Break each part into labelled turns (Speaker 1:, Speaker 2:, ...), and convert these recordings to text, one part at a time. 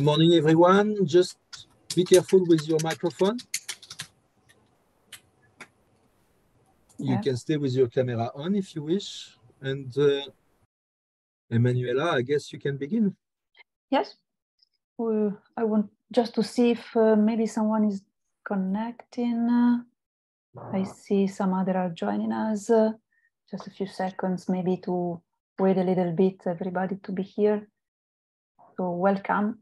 Speaker 1: Good morning, everyone. Just be careful with your microphone. You
Speaker 2: Yeah.
Speaker 1: can stay with your camera on if you wish. And uh, Emanuela, I guess you can begin.
Speaker 2: Yes. Well, I want just to see if uh, maybe someone is connecting. Uh, I see some other are joining us. Uh, just a few seconds, maybe to wait a little bit, everybody to be here. So welcome.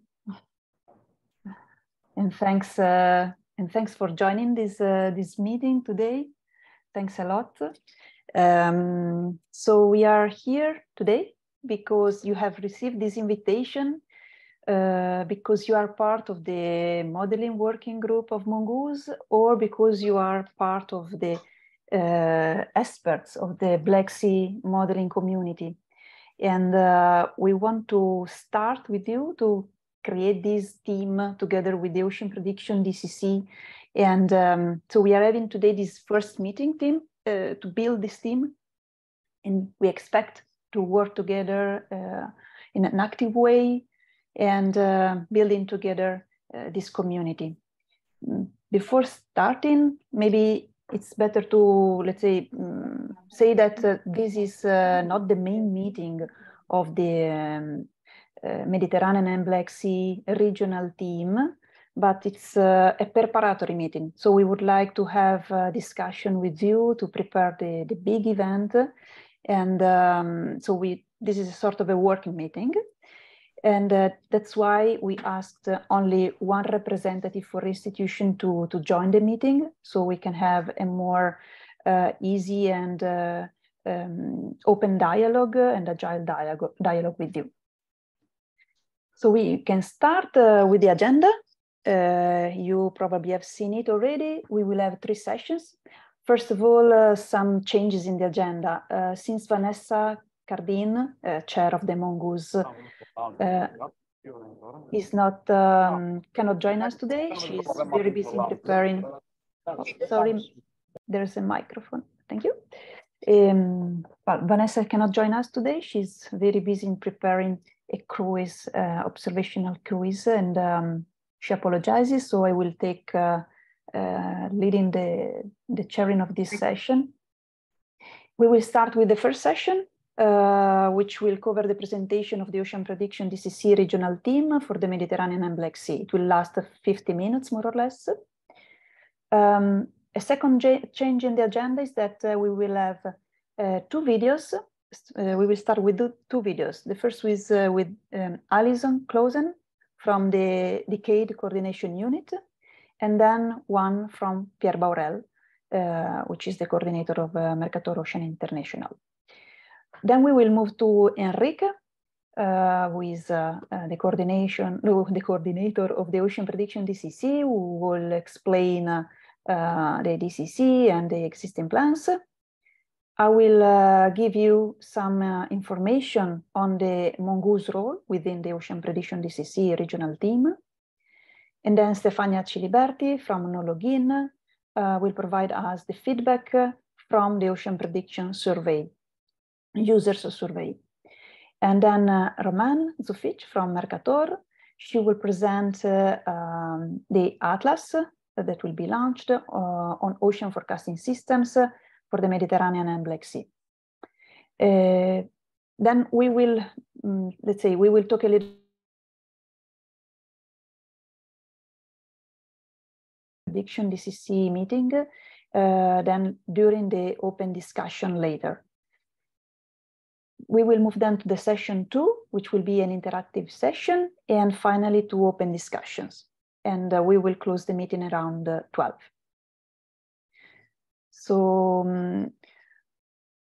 Speaker 2: And thanks, uh, and thanks for joining this uh, this meeting today. Thanks a lot. Um, so we are here today because you have received this invitation uh, because you are part of the modeling working group of MonGOOS or because you are part of the uh, experts of the Black Sea modeling community. And uh, we want to start with you to create this team together with the Ocean Prediction DCC. And um, so we are having today this first meeting team uh, to build this team. And we expect to work together uh, in an active way and uh, building together uh, this community. Mm, Before starting, maybe it's better to, let's say, um, say that uh, this is uh, not the main meeting of the um, Mediterranean and Black Sea regional team, but it's uh, a preparatory meeting. So we would like to have a discussion with you to prepare the, the big event. And um, so we this is a sort of a working meeting. And uh, that's why we asked uh, only one representative for institution to, to join the meeting so we can have a more uh, easy and uh, um, open dialogue and agile dialogue, dialogue with you. So we can start uh, with the agenda. Uh, you probably have seen it already. We will have three sessions. First of all, uh, some changes in the agenda. Uh, since Vanessa Cardin, uh, chair of the MonGOOS, uh, is not um, cannot join us today. She's very busy in preparing. Oh, sorry, there's a microphone. Thank you. Um, but Vanessa cannot join us today. She's very busy in preparing a cruise, uh, observational cruise, and um, she apologizes. So I will take uh, uh, leading the the chairing of this session. We will start with the first session, uh, which will cover the presentation of the Ocean Prediction DCC regional team for the Mediterranean and Black Sea. It will last 50 minutes, more or less. Um, a second change in the agenda is that uh, we will have uh, two videos. Uh, we will start with two videos. The first is uh, with um, Alison Clausen from the Decade Coordination Unit, and then one from Pierre Bahurel, uh, which is the coordinator of uh, Mercator Ocean International. Then we will move to Enrique, uh, who is uh, the coordination, no, the coordinator of the Ocean Prediction DCC, who will explain the DCC and the existing plans. I will uh, give you some uh, information on the MonGOOS role within the Ocean Prediction DCC regional team. And then Stefania Ciliberti from Nologin uh, will provide us the feedback from the Ocean Prediction survey users survey. And then uh, Roman Zufic from Mercator, she will present uh, um, the atlas that will be launched uh, on ocean forecasting systems for the Mediterranean and Black Sea. then we will, um, let's say, we will talk a little prediction DCC meeting, then during the open discussion later we will move then to the session two, which will be an interactive session, and finally to open discussions. And uh, we will close the meeting around uh, 12. So um,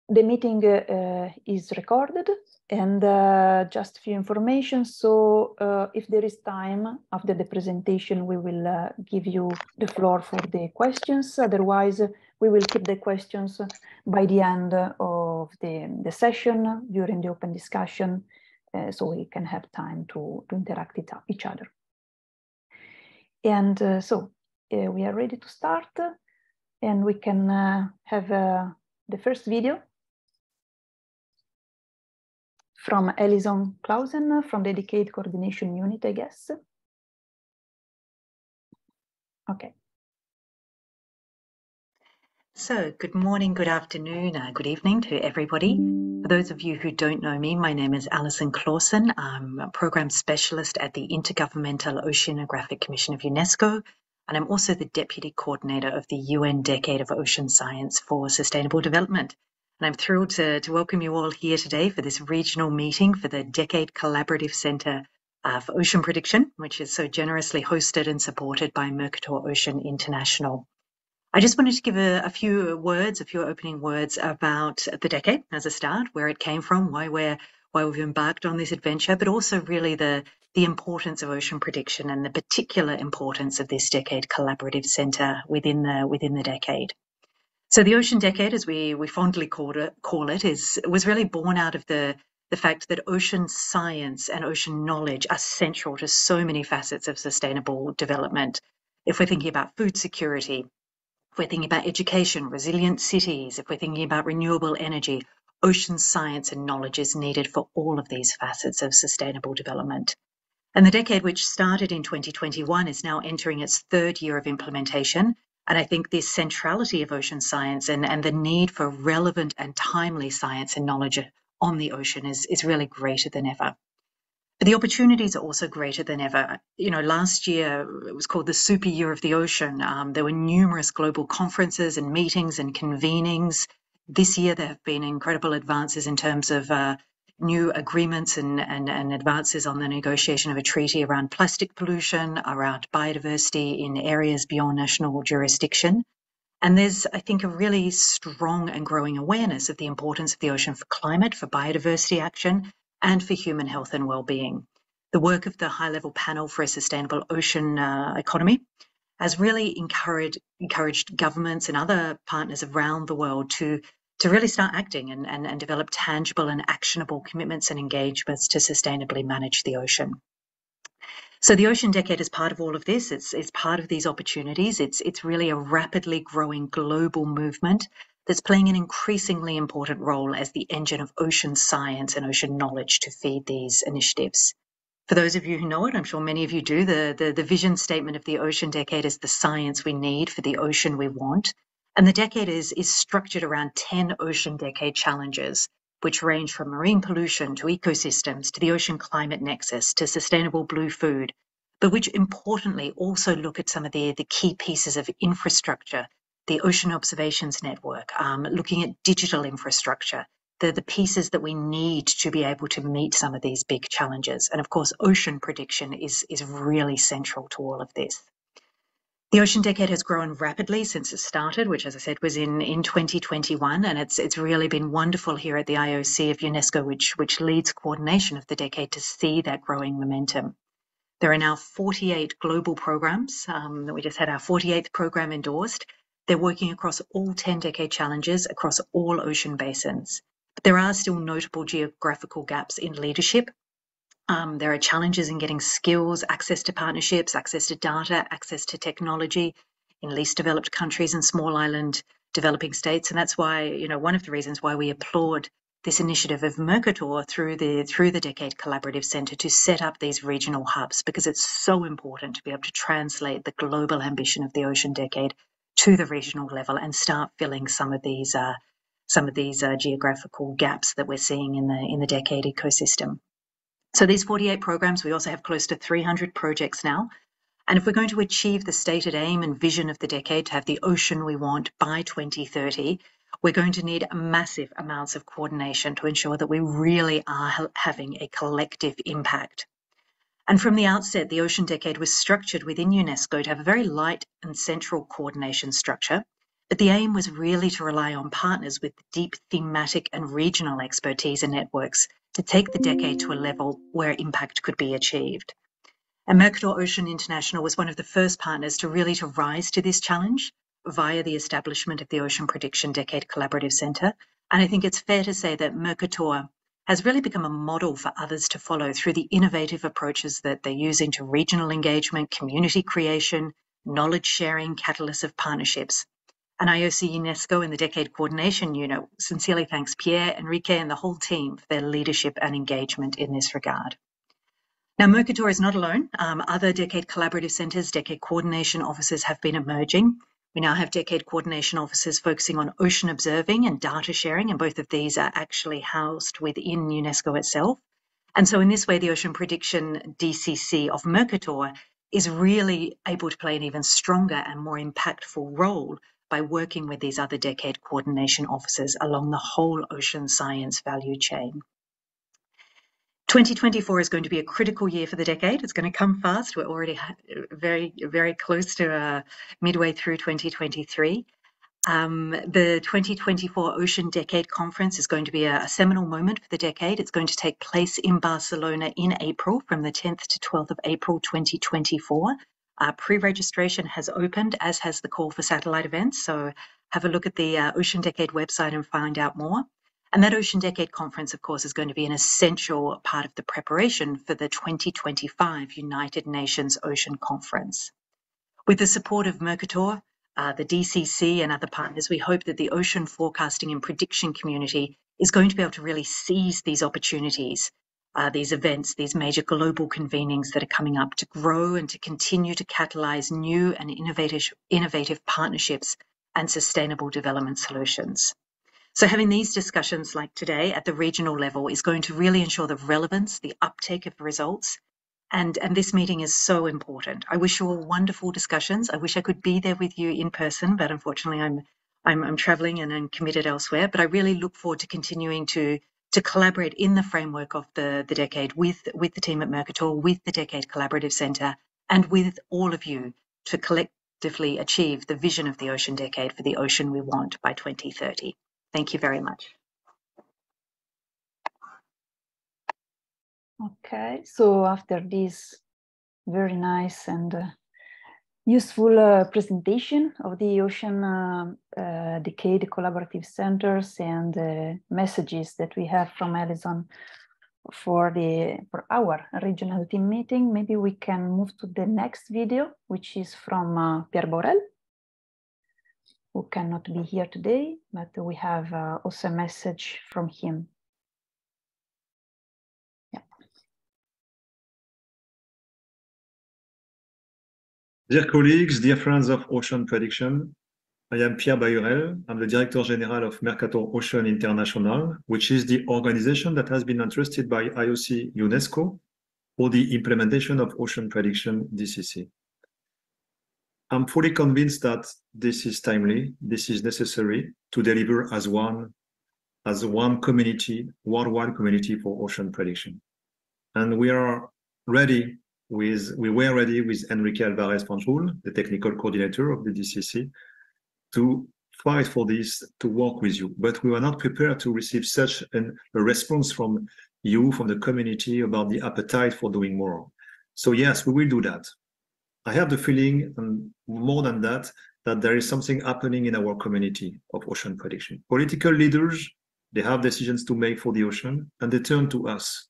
Speaker 2: the meeting uh, is recorded and uh, just a few information. So uh, if there is time after the presentation, we will uh, give you the floor for the questions. Otherwise, we will keep the questions by the end of the, the session during the open discussion uh, so we can have time to, to interact with each other. And uh, so uh, we are ready to start and we can uh, have uh, the first video from Alison Clausen uh, from the Decade Coordination Unit, I guess. Okay.
Speaker 3: So, good morning, good afternoon, uh, good evening to everybody. For those of you who don't know me, my name is Alison Clausen. I'm a program specialist at the Intergovernmental Oceanographic Commission of UNESCO, and I'm also the deputy coordinator of the UN Decade of Ocean Science for Sustainable Development. And I'm thrilled to, to welcome you all here today for this regional meeting for the Decade Collaborative Centre uh, for Ocean Prediction, which is so generously hosted and supported by Mercator Ocean International. I just wanted to give a, a, few words, a few opening words about the decade as a start, where it came from, why we're why we've embarked on this adventure, but also really the the importance of ocean prediction and the particular importance of this decade collaborative centre within the within the decade. So the ocean decade, as we we fondly call it, call it, is was really born out of the the fact that ocean science and ocean knowledge are central to so many facets of sustainable development. If we're thinking about food security, if we're thinking about education, resilient cities, if we're thinking about renewable energy, ocean science and knowledge is needed for all of these facets of sustainable development. And the decade, which started in 2021, is now entering its third year of implementation. And I think this centrality of ocean science and, and the need for relevant and timely science and knowledge on the ocean is, is really greater than ever. But the opportunities are also greater than ever. You know, last year it was called the Super Year of the Ocean. Um, there were numerous global conferences and meetings and convenings. This year there have been incredible advances in terms of uh, new agreements and, and, and advances on the negotiation of a treaty around plastic pollution, around biodiversity in areas beyond national jurisdiction. And there's, I think, a really strong and growing awareness of the importance of the ocean for climate, for biodiversity action, and for human health and well-being. The work of the high-level panel for a sustainable ocean uh, economy has really encouraged, encouraged governments and other partners around the world to, to really start acting and, and, and develop tangible and actionable commitments and engagements to sustainably manage the ocean. So the Ocean Decade is part of all of this. It's, it's part of these opportunities. It's, it's really a rapidly growing global movement that's playing an increasingly important role as the engine of ocean science and ocean knowledge to feed these initiatives. For those of you who know it, I'm sure many of you do, the, the, the vision statement of the Ocean Decade is the science we need for the ocean we want. And the decade is, is structured around 10 Ocean Decade challenges, which range from marine pollution to ecosystems to the ocean climate nexus to sustainable blue food, but which importantly also look at some of the, the key pieces of infrastructure the Ocean Observations Network, um, looking at digital infrastructure, the, the pieces that we need to be able to meet some of these big challenges. And of course, ocean prediction is, is really central to all of this. The Ocean Decade has grown rapidly since it started, which, as I said, was in, in 2021, and it's it's really been wonderful here at the IOC of UNESCO, which which leads coordination of the decade, to see that growing momentum. There are now 48 global programs um, we just had our 48th program endorsed, they're working across all 10 decade challenges across all ocean basins. There are still notable geographical gaps in leadership. Um, there are challenges in getting skills, access to partnerships, access to data, access to technology in least developed countries and small island developing states. And that's why, you know, one of the reasons why we applaud this initiative of Mercator through the through the Decade Collaborative Centre to set up these regional hubs because it's so important to be able to translate the global ambition of the Ocean Decade to the regional level and start filling some of these uh, some of these uh, geographical gaps that we're seeing in the in the decade ecosystem. So these 48 programs, we also have close to 300 projects now. And if we're going to achieve the stated aim and vision of the decade to have the ocean we want by 2030, we're going to need massive amounts of coordination to ensure that we really are having a collective impact. And from the outset, the Ocean Decade was structured within UNESCO to have a very light and central coordination structure. But the aim was really to rely on partners with deep thematic and regional expertise and networks to take the decade to a level where impact could be achieved. And Mercator Ocean International was one of the first partners to really to rise to this challenge via the establishment of the Ocean Prediction Decade Collaborative Centre. And I think it's fair to say that Mercator has really become a model for others to follow through the innovative approaches that they're using to regional engagement, community creation, knowledge sharing, catalysts of partnerships. And IOC UNESCO and the Decade Coordination Unit sincerely thanks Pierre, Enrique, and the whole team for their leadership and engagement in this regard. Now, Mercator is not alone. Um, other Decade Collaborative Centres, Decade Coordination Offices have been emerging. We now have Decade Coordination Offices focusing on ocean observing and data sharing, and both of these are actually housed within UNESCO itself. And so, in this way, the Ocean Prediction DCC of Mercator is really able to play an even stronger and more impactful role by working with these other decade coordination officers along the whole ocean science value chain. 2024 is going to be a critical year for the decade. It's going to come fast. We're already very, very close to uh, midway through 2023. Um, the 2024 Ocean Decade Conference is going to be a, a, seminal moment for the decade. It's going to take place in Barcelona in April from the 10th to 12th of April 2024. Uh, Pre registration has opened, as has the call for satellite events. So have a look at the uh, Ocean Decade website and find out more. And that Ocean Decade Conference, of course, is going to be an essential part of the preparation for the 2025 United Nations Ocean Conference. With the support of Mercator, uh, the DCC and other partners, we hope that the ocean forecasting and prediction community is going to be able to really seize these opportunities, uh, these events, these major global convenings that are coming up to grow and to continue to catalyze new and innovative, innovative partnerships and sustainable development solutions. So having these discussions like today at the regional level is going to really ensure the relevance, the uptake of results, and, and this meeting is so important. I wish you all wonderful discussions. I wish I could be there with you in person, but unfortunately I'm I'm, I'm traveling and I'm committed elsewhere. But I really look forward to continuing to to collaborate in the framework of the, the decade with, with the team at Mercator, with the Decade Collaborative Centre, and with all of you to collectively achieve the vision of the Ocean Decade for the ocean we want by 2030. Thank you very much.
Speaker 2: Okay, so after this very nice and uh, useful uh, presentation of the Ocean uh, uh Decade Collaborative Centers and messages that we have from Alison for the for our regional team meeting, maybe we can move to the next video, which is from uh, Pierre Bahurel, who cannot be here today, but we have uh, also a message from him.
Speaker 4: Dear colleagues, dear friends of Ocean Prediction, I am Pierre Bahurel. I'm the Director General of Mercator Ocean International, which is the organization that has been entrusted by IOC UNESCO for the implementation of Ocean Prediction DCC. I'm fully convinced that this is timely, this is necessary to deliver as one, as one community, worldwide community for ocean prediction. And we are ready with we were ready with Enrique Alvarez Fanjul, the technical coordinator of the DCC, to fight for this, to work with you. But we were not prepared to receive such an, a response from you, from the community, about the appetite for doing more. So yes, we will do that. I have the feeling, and more than that, that there is something happening in our community of ocean prediction. Political leaders, they have decisions to make for the ocean, and they turn to us.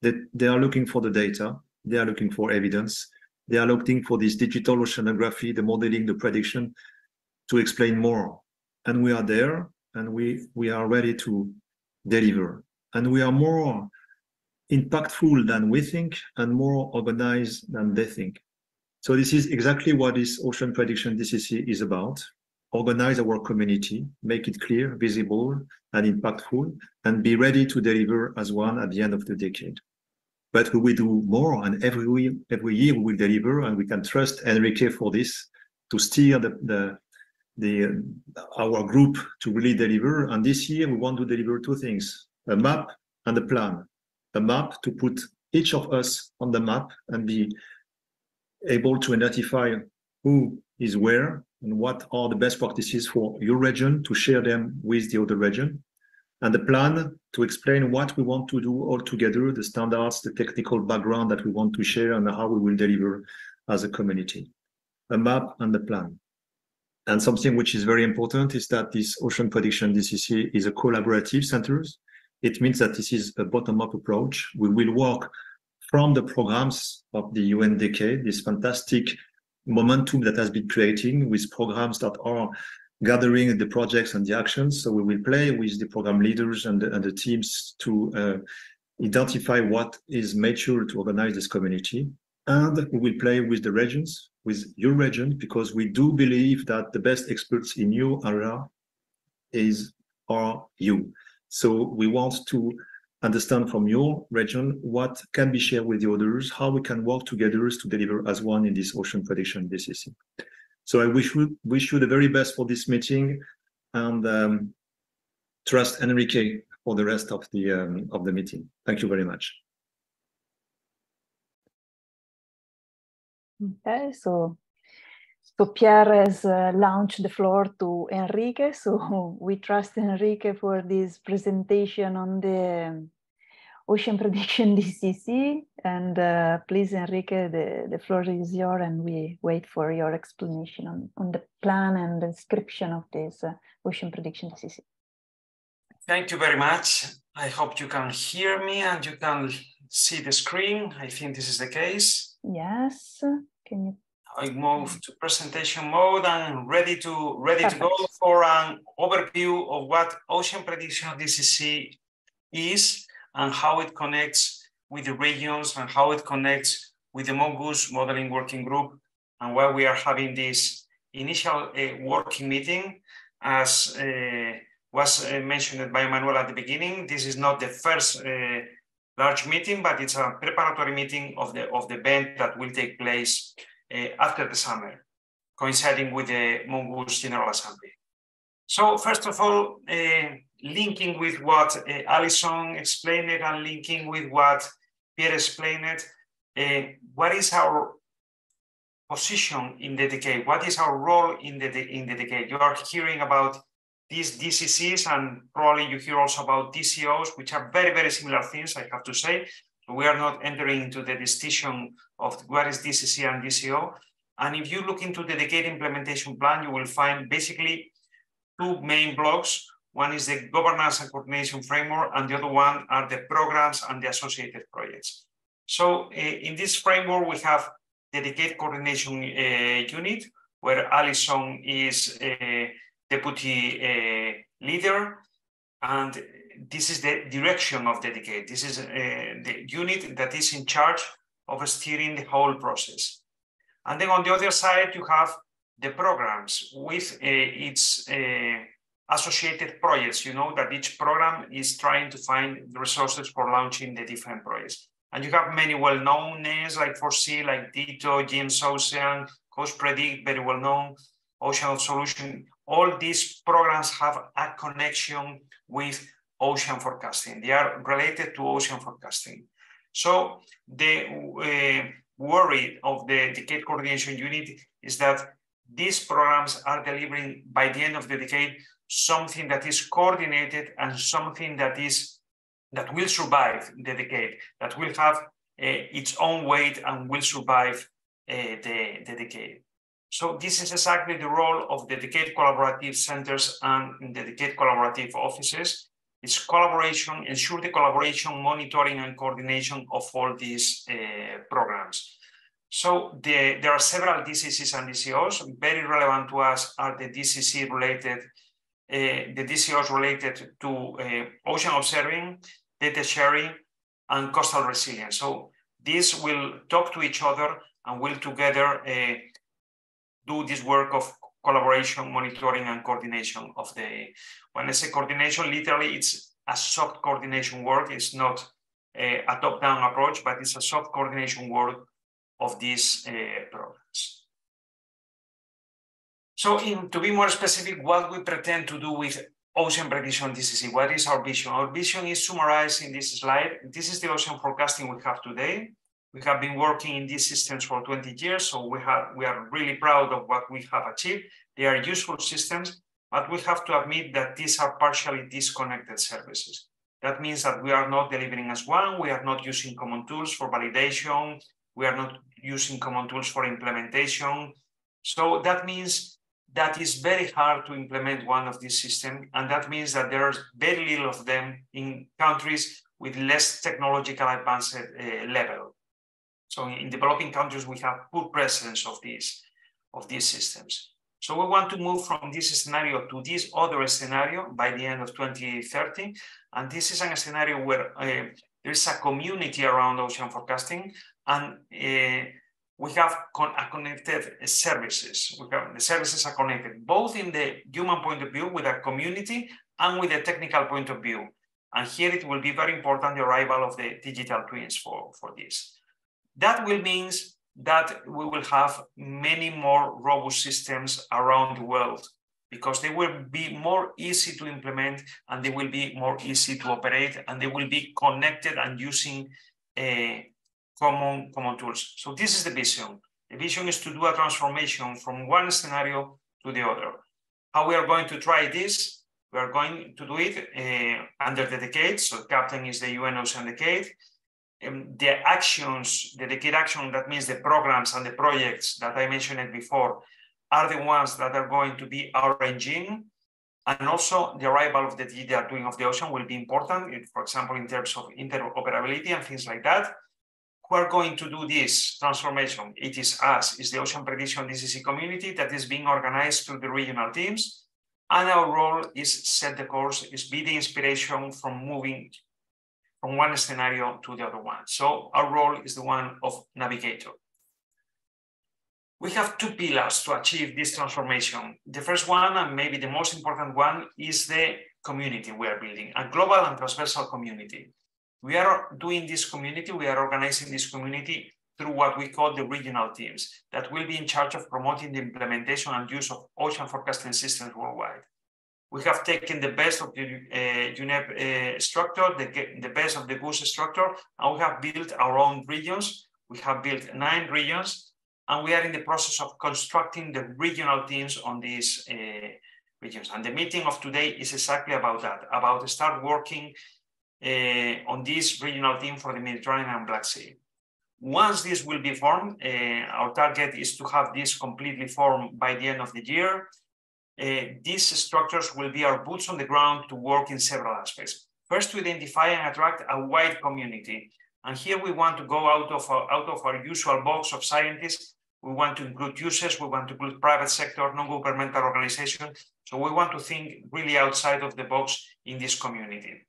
Speaker 4: They, they are looking for the data, they are looking for evidence. They are looking for this digital oceanography, the modeling, the prediction to explain more. And we are there and we, we are ready to deliver. And we are more impactful than we think and more organized than they think. So this is exactly what this ocean prediction DCC is about. Organize our community, make it clear, visible, and impactful, and be ready to deliver as one at the end of the decade but we will do more and every every year we will deliver and we can trust Enrique for this to steer the, the the our group to really deliver. And this year we want to deliver two things a map and a plan. A map to put each of us on the map and be able to identify who is where and what are the best practices for your region to share them with the other region and the plan to explain what we want to do all together, the standards, the technical background that we want to share, and how we will deliver as a community. A map and a plan. And something which is very important is that this Ocean Prediction DCC is a collaborative centers. It means that this is a bottom-up approach. We will work from the programs of the UNDK, this fantastic momentum that has been creating with programs that are gathering the projects and the actions. So we will play with the program leaders and the, and the teams to uh, identify what is mature to organize this community, and we will play with the regions, with your region, because we do believe that the best experts in your area is are you. So we want to understand from your region what can be shared with the others, how we can work together to deliver as one in this ocean prediction DCC. So I wish you, wish you the very best for this meeting and um, trust Enrique for the rest of the um, of the meeting. Thank you very much.
Speaker 2: Okay, so so Pierre has uh, launched the floor to Enrique. So we trust Enrique for this presentation on the Ocean Prediction DCC. And uh, please, Enrique, the, the floor is yours and we wait for your explanation on, on the plan and the description of this uh, Ocean Prediction DCC.
Speaker 5: Thank you very much. I hope you can hear me and you can see the screen. I think this is the case.
Speaker 2: Yes. Can you?
Speaker 5: I move to presentation mode and ready to ready Perfect. to go for an overview of what Ocean Prediction DCC is and how it connects with the regions and how it connects with the MonGOOS Modeling Working Group and why we are having this initial uh, working meeting as uh, was uh, mentioned by Manuel at the beginning. This is not the first uh, large meeting, but it's a preparatory meeting of the, of the event that will take place uh, after the summer, coinciding with the MonGOOS General Assembly. So first of all, uh, linking with what uh, Alison explained and linking with what Pierre explained, uh, what is our position in the decade? What is our role in the, in the decade? You are hearing about these DCCs, and probably you hear also about DCOs, which are very, very similar things, I have to say. We are not entering into the distinction of what is DCC and DCO. And if you look into the decade implementation plan, you will find basically two main blocks. One is the governance and coordination framework, and the other one are the programs and the associated projects. So uh, in this framework, we have decade coordination uh, unit, where Alison is uh, deputy leader, and this is the direction of the decade. This is the unit that is in charge of steering the whole process. And then on the other side, you have the programs with uh, its uh, associated projects. You know that each program is trying to find the resources for launching the different projects. And you have many well-known names like ForeSea, like DITTO, James Ocean, CoastPredict, very well-known, Ocean Solution, all these programs have a connection with ocean forecasting. They are related to ocean forecasting. So the uh, worry of the decade coordination unit is that these programs are delivering by the end of the decade something that is coordinated and something that is that will survive the decade, that will have uh, its own weight and will survive uh, the, the decade. So this is exactly the role of the Decade Collaborative Centers and the Decade Collaborative Offices. It's collaboration, ensure the collaboration, monitoring, and coordination of all these uh, programs. So the, there are several DCCs and DCOs. Very relevant to us are the DCC related, uh, the DCOs related to uh, ocean observing, data sharing, and coastal resilience. So these will talk to each other and will together uh, do this work of collaboration, monitoring, and coordination of the, when I say coordination, literally it's a soft coordination work. It's not a, a top-down approach, but it's a soft coordination work of these uh, programs. So in, to be more specific, what we pretend to do with Ocean Prediction DCC, what is our vision? Our vision is summarized in this slide. This is the ocean forecasting we have today. We have been working in these systems for 20 years, so we, have, we are really proud of what we have achieved. They are useful systems, but we have to admit that these are partially disconnected services. That means that we are not delivering as one, we are not using common tools for validation, we are not using common tools for implementation. So that means that is very hard to implement one of these systems, and that means that there are very little of them in countries with less technological advanced uh, level. So in developing countries, we have poor presence of these, of these systems. So we want to move from this scenario to this other scenario by the end of 2030. And this is a scenario where uh, there is a community around ocean forecasting, and uh, we have con connected services. We have, the services are connected both in the human point of view with a community and with a technical point of view. And here it will be very important the arrival of the digital twins for, for this. That will mean that we will have many more robust systems around the world because they will be more easy to implement and they will be more easy to operate and they will be connected and using uh, common, common tools. So this is the vision. The vision is to do a transformation from one scenario to the other. How we are going to try this? We are going to do it uh, under the decade. So Captain is the UN Ocean Decade. Um, the actions, the decade action, that means the programs and the projects that I mentioned before, are the ones that are going to be our engine. And also the arrival of the digital twin of the ocean will be important, for example, in terms of interoperability and things like that who are going to do this transformation? It is us, it's the Ocean Prediction DCC community that is being organized through the regional teams. And our role is set the course, is be the inspiration from moving from one scenario to the other one. So our role is the one of navigator. We have two pillars to achieve this transformation. The first one, and maybe the most important one, is the community we are building, a global and transversal community. We are doing this community, we are organizing this community through what we call the regional teams that will be in charge of promoting the implementation and use of ocean forecasting systems worldwide. We have taken the best of the uh, UNEP uh, structure, the, the best of the GOOS structure, and we have built our own regions. We have built nine regions, and we are in the process of constructing the regional teams on these uh, regions. And the meeting of today is exactly about that, about start working on this regional team for the Mediterranean and Black Sea. Once this will be formed, uh, our target is to have this completely formed by the end of the year. Uh, these structures will be our boots on the ground to work in several aspects. First, to identify and attract a wide community. And here we want to go out of our, out of our usual box of scientists. We want to include users, we want to include private sector, non-governmental organizations. So we want to think really outside of the box in this community.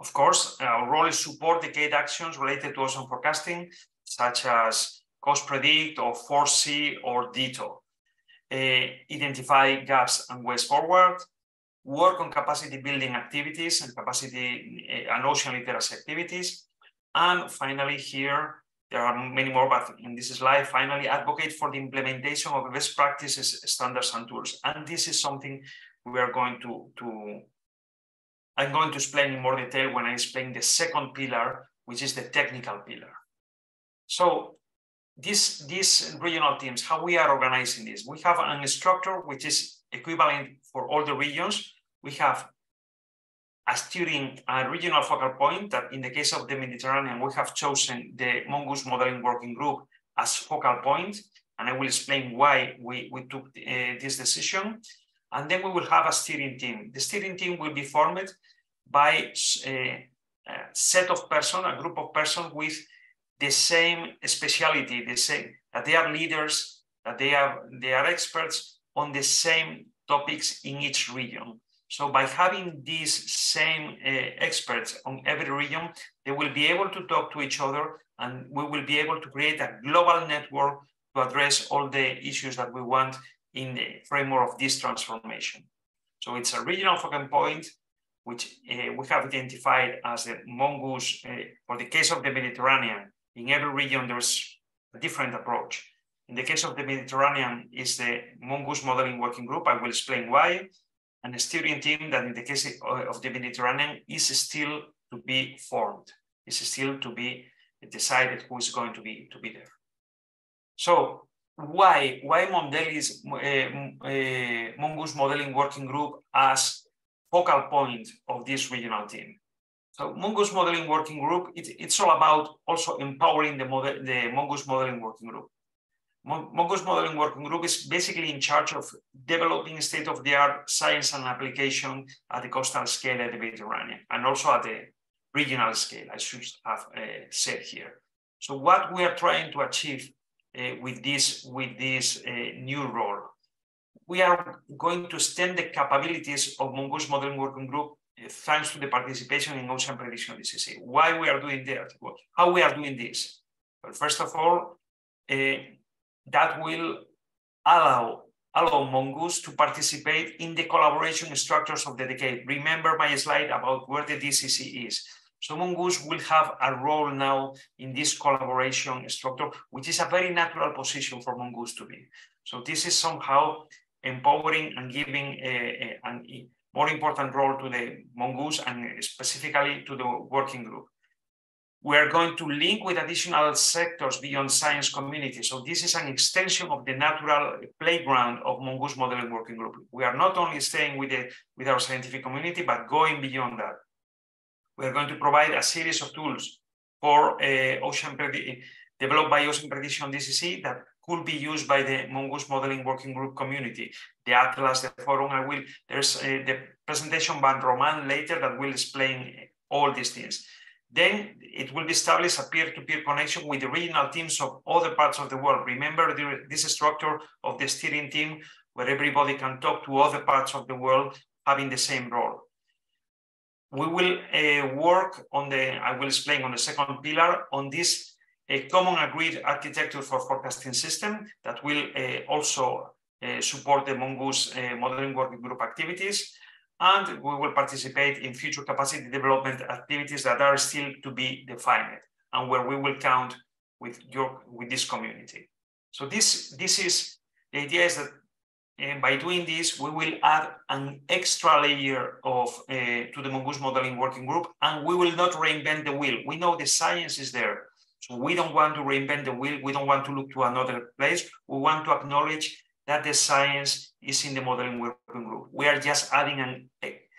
Speaker 5: Of course, our role is support decade actions related to ocean forecasting, such as CoastPredict or ForeSea or DITTO. Uh, identify gaps and ways forward, work on capacity building activities and capacity uh, and ocean literacy activities. And finally here, there are many more, but in this slide, finally advocate for the implementation of best practices, standards and tools. And this is something we are going to, to, I'm going to explain in more detail when I explain the second pillar, which is the technical pillar. So this, these regional teams, how we are organizing this, we have an structure which is equivalent for all the regions. We have a steering a regional focal point that in the case of the Mediterranean, we have chosen the MonGOOS Modeling Working Group as focal point, and I will explain why we, we took uh, this decision. And then we will have a steering team. The steering team will be formed by a, a set of person, a group of person with the same speciality, the same that they are leaders, that they are they are experts on the same topics in each region. So by having these same uh, experts on every region, they will be able to talk to each other and we will be able to create a global network to address all the issues that we want in the framework of this transformation. So it's a regional focal point, which uh, we have identified as the MonGOOS. Uh, for the case of the Mediterranean, in every region, there's a different approach. In the case of the Mediterranean, is the MonGOOS modeling working group. I will explain why. And the steering team that in the case of the Mediterranean is still to be formed, is still to be decided who is going to be, to be there. So why why Mondelli's uh, uh, MonGOOS Modeling Working Group as focal point of this regional team. So MonGOOS Modeling Working Group, it, it's all about also empowering the, model, the MonGOOS Modeling Working Group. MonGOOS Modeling Working Group is basically in charge of developing state-of-the-art science and application at the coastal scale at the Mediterranean and also at the regional scale, I should have uh, said here. So what we are trying to achieve with this, with this uh, new role. We are going to extend the capabilities of MonGOOS Modeling Working Group thanks to the participation in Ocean Prediction DCC. Why we are doing that? How we are doing this? Well, first of all, uh, that will allow allow MonGOOS to participate in the collaboration structures of the decade. Remember my slide about where the DCC is. So MonGOOS will have a role now in this collaboration structure, which is a very natural position for MonGOOS to be. So this is somehow empowering and giving a, a, a more important role to the MonGOOS and specifically to the working group. We are going to link with additional sectors beyond science community. So this is an extension of the natural playground of MonGOOS Modeling Working Group. We are not only staying with, the, with our scientific community, but going beyond that. We are going to provide a series of tools for uh, ocean developed by Ocean Prediction DCC that could be used by the MonGOOS Modeling Working Group community, the Atlas, the forum. I will, there's uh, the presentation by Roman later that will explain all these things. Then it will be established a peer-to-peer -peer connection with the regional teams of other parts of the world. Remember this structure of the steering team where everybody can talk to other parts of the world having the same role. We will uh, work on the, I will explain on the second pillar on this a common agreed architecture for forecasting system that will uh, also uh, support the MonGOOS uh, modeling working group activities. And we will participate in future capacity development activities that are still to be defined and where we will count with your with this community. So this, this is the idea is that uh, by doing this, we will add an extra layer of uh, to the MonGOOS modeling working group, and we will not reinvent the wheel. We know the science is there. So we don't want to reinvent the wheel. We don't want to look to another place. We want to acknowledge that the science is in the modeling working group. We are just adding an,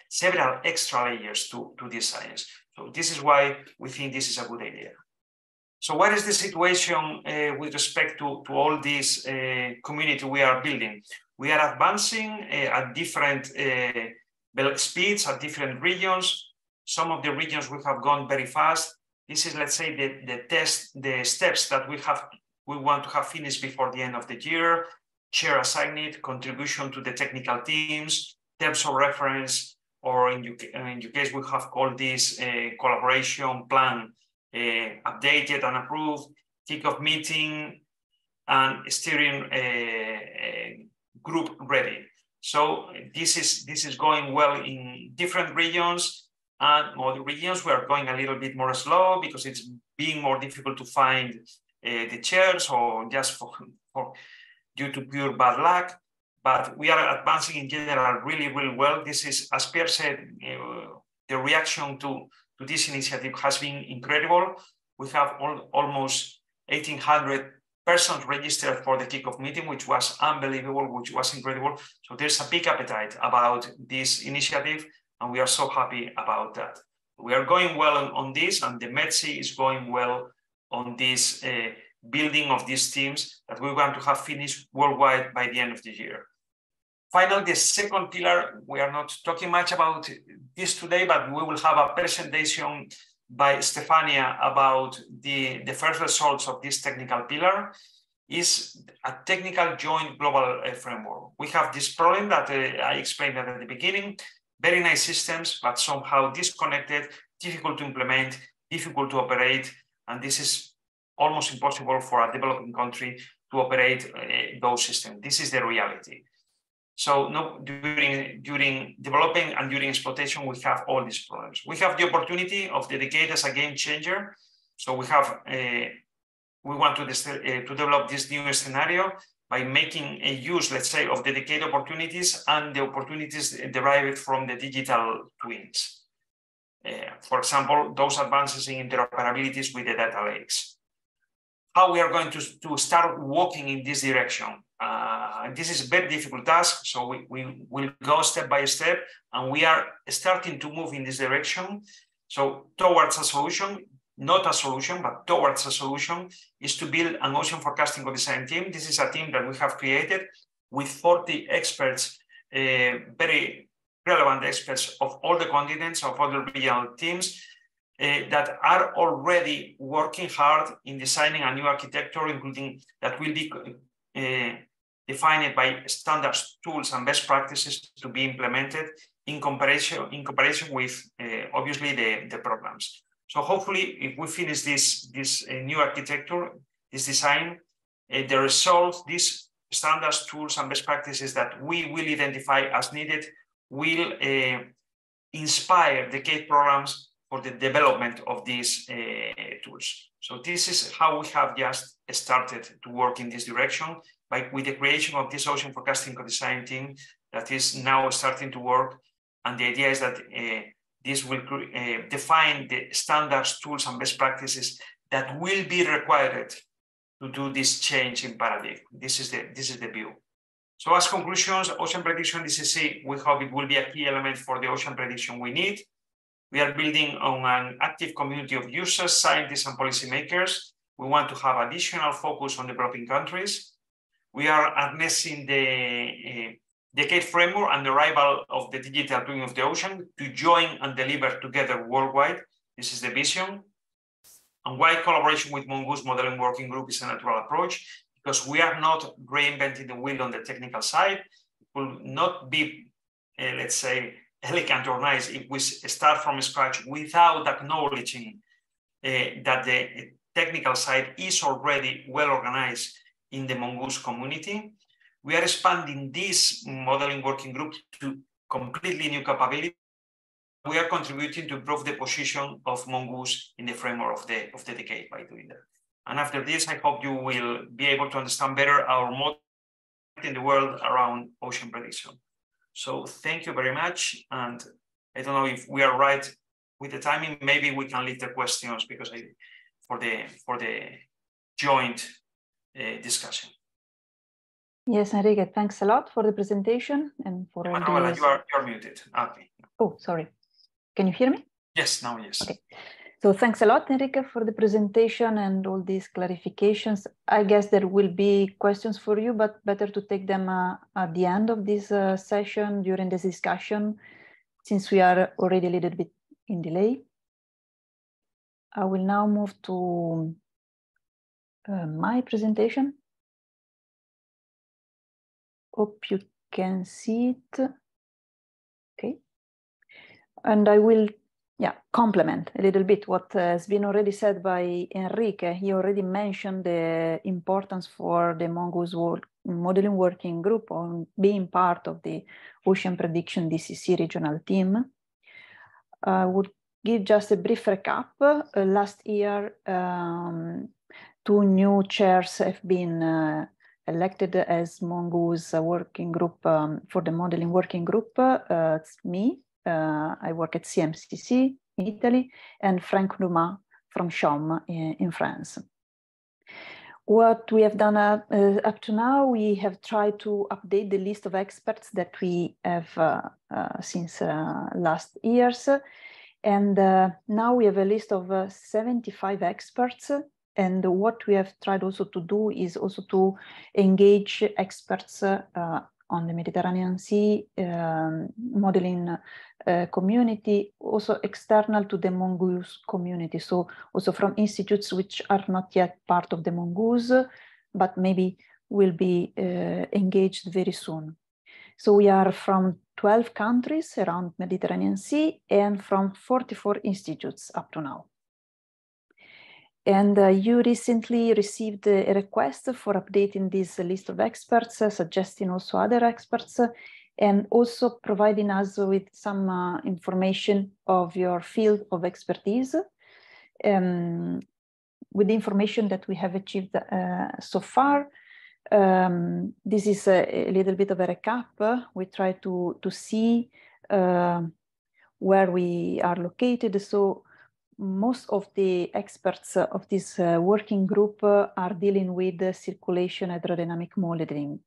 Speaker 5: several extra layers to, to this science. So this is why we think this is a good idea. So what is the situation uh, with respect to, to all this uh, community we are building? We are advancing uh, at different uh, speeds, at different regions. Some of the regions we have gone very fast. This is, let's say, the, the test, the steps that we have, we want to have finished before the end of the year, chair assigned, contribution to the technical teams, terms of reference, or in, in your case, we have called this a collaboration plan uh, updated and approved, kickoff meeting, and steering uh, group ready. So this is this is going well in different regions. And other regions we are going a little bit more slow because it's being more difficult to find uh, the chairs or just for, for due to pure bad luck. But we are advancing in general really, really well. This is, as Pierre said, uh, the reaction to, to this initiative has been incredible. We have all, almost 1,800 persons registered for the kickoff meeting, which was unbelievable, which was incredible. So there's a big appetite about this initiative and we are so happy about that. We are going well on, this, and the METSI is going well on this uh, building of these teams that we want to have finished worldwide by the end of the year. Finally, the second pillar, we are not talking much about this today, but we will have a presentation by Stefania about the, the first results of this technical pillar is a technical joint global uh, framework. We have this problem that uh, I explained at the beginning, very nice systems, but somehow disconnected, difficult to implement, difficult to operate. And this is almost impossible for a developing country to operate uh, those systems. This is the reality. So no, during, during developing and during exploitation, we have all these problems. We have the opportunity of the decade as a game changer. So we have, uh, we want to, uh, to develop this new scenario by making a use, let's say, of dedicated opportunities and the opportunities derived from the digital twins. Uh, for example, those advances in interoperabilities with the data lakes. How we are going to, to start walking in this direction. Uh, this is a very difficult task, so we, we will go step by step, and we are starting to move in this direction. So towards a solution, not a solution, but towards a solution, is to build an ocean forecasting co-design team. This is a team that we have created with 40 experts, uh, very relevant experts of all the continents, of other regional teams, uh, that are already working hard in designing a new architecture, including that will be uh, defined by standards, tools, and best practices to be implemented in comparison in comparison with uh, obviously the, the programs. So hopefully, if we finish this this uh, new architecture, this design, uh, the result, these standards, tools, and best practices that we will identify as needed will uh, inspire the CAPE programs for the development of these uh, tools. So this is how we have just started to work in this direction by with the creation of this ocean forecasting co-design team that is now starting to work. And the idea is that uh, this will uh, define the standards, tools, and best practices that will be required to do this change in paradigm. This is the this is the view. So as conclusions, ocean prediction DCC, we hope it will be a key element for the ocean prediction we need. We are building on an active community of users, scientists, and policymakers. We want to have additional focus on developing countries. We are harnessing the decade framework and the arrival of the digital twin of the ocean to join and deliver together worldwide. This is the vision. And why collaboration with MonGOOS Modeling Working Group is a natural approach, because we are not reinventing the wheel on the technical side. It will not be, uh, let's say, elegant or nice if we start from scratch without acknowledging uh, that the technical side is already well organized in the MonGOOS community. We are expanding this modeling working group to completely new capabilities. We are contributing to improve the position of MonGOOS in the framework of the, of the decade by doing that. And after this, I hope you will be able to understand better our model in the world around ocean prediction. So thank you very much. And I don't know if we are right with the timing. Maybe we can leave the questions because I, for the for the joint discussion.
Speaker 2: Yes, Enrique, thanks a lot for the presentation and for all
Speaker 5: Manuela,
Speaker 2: these...
Speaker 5: you are, you are muted. Okay.
Speaker 2: Oh, sorry. Can you hear me?
Speaker 5: Yes, now yes.
Speaker 2: Okay. So thanks a lot, Enrique, for the presentation and all these clarifications. I guess there will be questions for you, but better to take them uh, at the end of this uh, session during this discussion, since we are already a little bit in delay. I will now move to uh, my presentation. Hope you can see it. Okay. And I will, yeah, complement a little bit what has been already said by Enrique. He already mentioned the importance for the MonGOOS modeling working group on being part of the ocean prediction DCC regional team. I would give just a brief recap. Uh, last year, um, two new chairs have been uh, elected as MonGOOS working group um, for the modeling working group. Uh, it's me. Uh, I work at CMCC in Italy and Franck Dumas from SHOM in, in France. What we have done uh, uh, up to now, we have tried to update the list of experts that we have uh, since last years. And now we have a list of 75 experts and what we have tried also to do is also to engage experts uh, on the Mediterranean Sea um, modeling uh, community, also external to the MonGOOS community. So also from institutes which are not yet part of the MonGOOS, but maybe will be uh, engaged very soon. So we are from 12 countries around Mediterranean Sea and from 44 institutes up to now. And uh, you recently received a request for updating this list of experts, uh, suggesting also other experts, uh, and also providing us with some uh, information of your field of expertise. Um, with the information that we have achieved uh, so far, um, this is a, a, little bit of a recap. We try to, to see uh, where we are located. So most of the experts of this uh, working group uh, are dealing with circulation hydrodynamic modeling.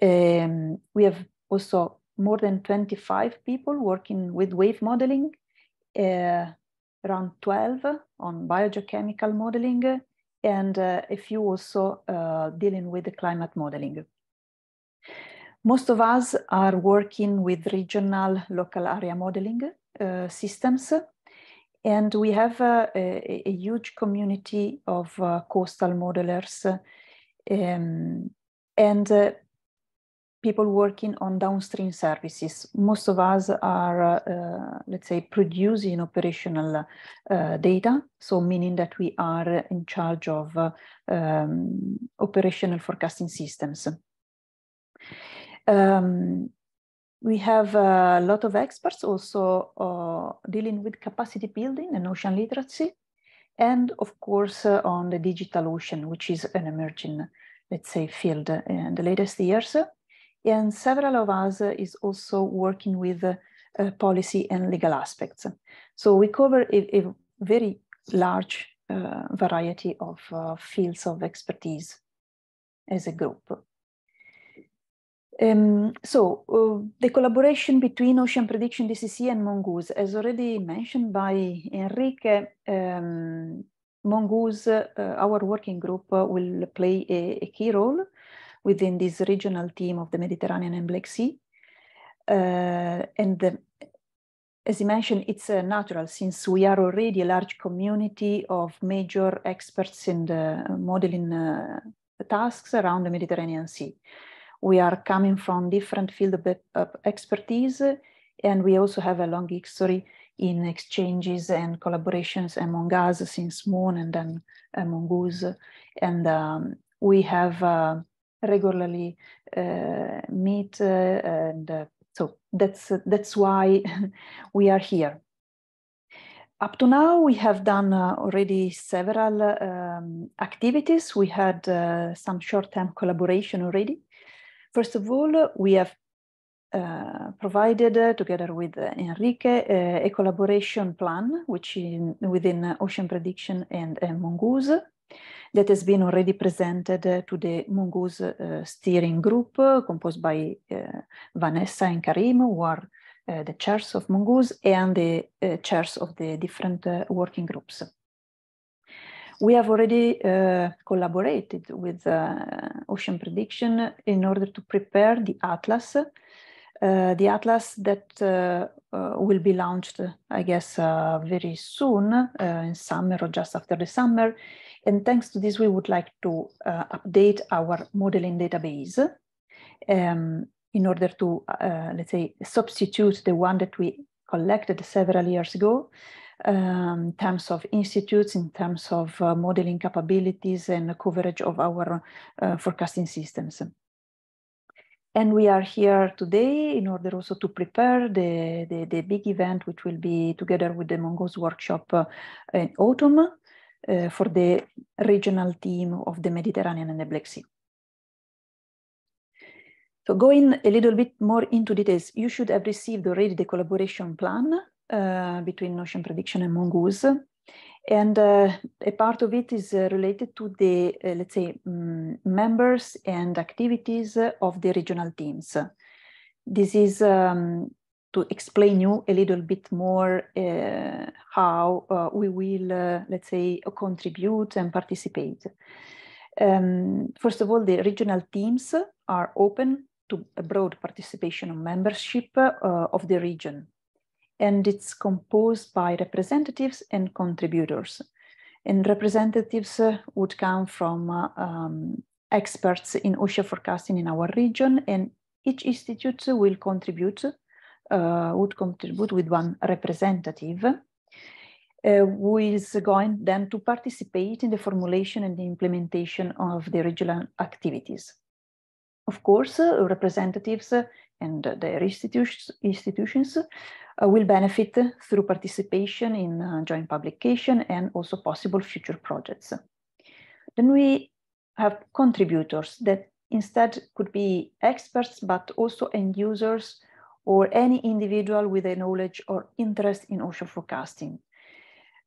Speaker 2: Um, we have also more than 25 people working with wave modeling, uh, around 12 on biogeochemical modeling, and uh, a few also uh, dealing with the climate modeling. Most of us are working with regional local area modeling uh, systems and we have a, a, a huge community of uh, coastal modelers. Um, and uh, people working on downstream services. Most of us are, uh, let's say, producing operational uh, data, so meaning that we are in charge of uh, um, operational forecasting systems. Um, we have a lot of experts also uh, dealing with capacity building and ocean literacy, and of course uh, on the digital ocean, which is an emerging, let's say, field in the latest years. And several of us is also working with uh, policy and legal aspects. So we cover a, a very large uh, variety of uh, fields of expertise as a group. Um, so uh, the collaboration between Ocean Prediction DCC and MonGOOS, as already mentioned by Enrique, um, MonGOOS, uh, our working group, uh, will play a, a, key role within this regional team of the Mediterranean and Black Sea. Uh, and the, as you mentioned, it's uh, natural since we are already a large community of major experts in the modeling uh, tasks around the Mediterranean Sea. We are coming from different field of, expertise, and we also have a long history in exchanges and collaborations among us since Moon and then among us. And um, we have uh, regularly uh, meet uh, and uh, so that's that's why we are here. Up to now, we have done uh, already several um, activities. We had uh, some short-term collaboration already. First of all, we have uh, provided, uh, together with uh, Enrique, uh, a collaboration plan, which in, within Ocean Prediction and MonGOOS, that has been already presented uh, to the MonGOOS uh, steering group uh, composed by Vanessa and Karim, who are the chairs of MonGOOS and the chairs of the different working groups. We have already uh, collaborated with uh, Ocean Prediction in order to prepare the atlas, uh, the atlas that will be launched, I guess, very soon in summer or just after the summer. And thanks to this, we would like to uh, update our modeling database um, in order to, uh, let's say, substitute the one that we collected several years ago um, in terms of institutes, in terms of uh, modeling capabilities and coverage of our uh, forecasting systems. And we are here today in order also to prepare the, the, the big event, which will be together with the MonGOOS workshop uh, in autumn, uh, for the regional team of the Mediterranean and the Black Sea. So going a little bit more into details, you should have received already the collaboration plan between Ocean Prediction and MonGOOS. And uh, a part of it is uh, related to the, uh, let's say, um, members and activities of the regional teams. This is um, to explain you a little bit more uh, how uh, we will, uh, let's say, contribute and participate. Um, first of all, the regional teams are open to a broad participation of membership uh, of the region. And it's composed by representatives and contributors. And representatives uh, would come from uh, um, experts in ocean forecasting in our region, and each institute will contribute uh, would contribute with one representative uh, who is going then to participate in the formulation and the implementation of the regional activities. Of course, uh, representatives and their institutions, institutions uh, will benefit through participation in uh, joint publication and also possible future projects. Then we have contributors that instead could be experts, but also end users or any individual with a knowledge or interest in ocean forecasting.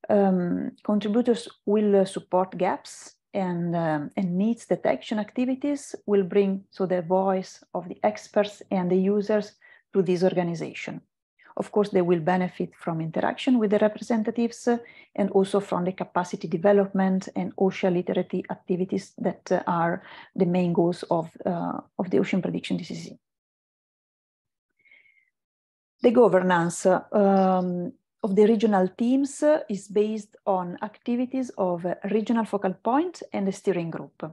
Speaker 2: Um, contributors will uh, support gaps and, um, and needs detection activities will bring so the voice of the experts and the users to this organization. Of course, they will benefit from interaction with the representatives uh, and also from the capacity development and ocean literacy activities that uh, are the main goals of, uh, of the Ocean Prediction DCC. The governance um, of the regional teams is based on activities of regional focal point and a steering group.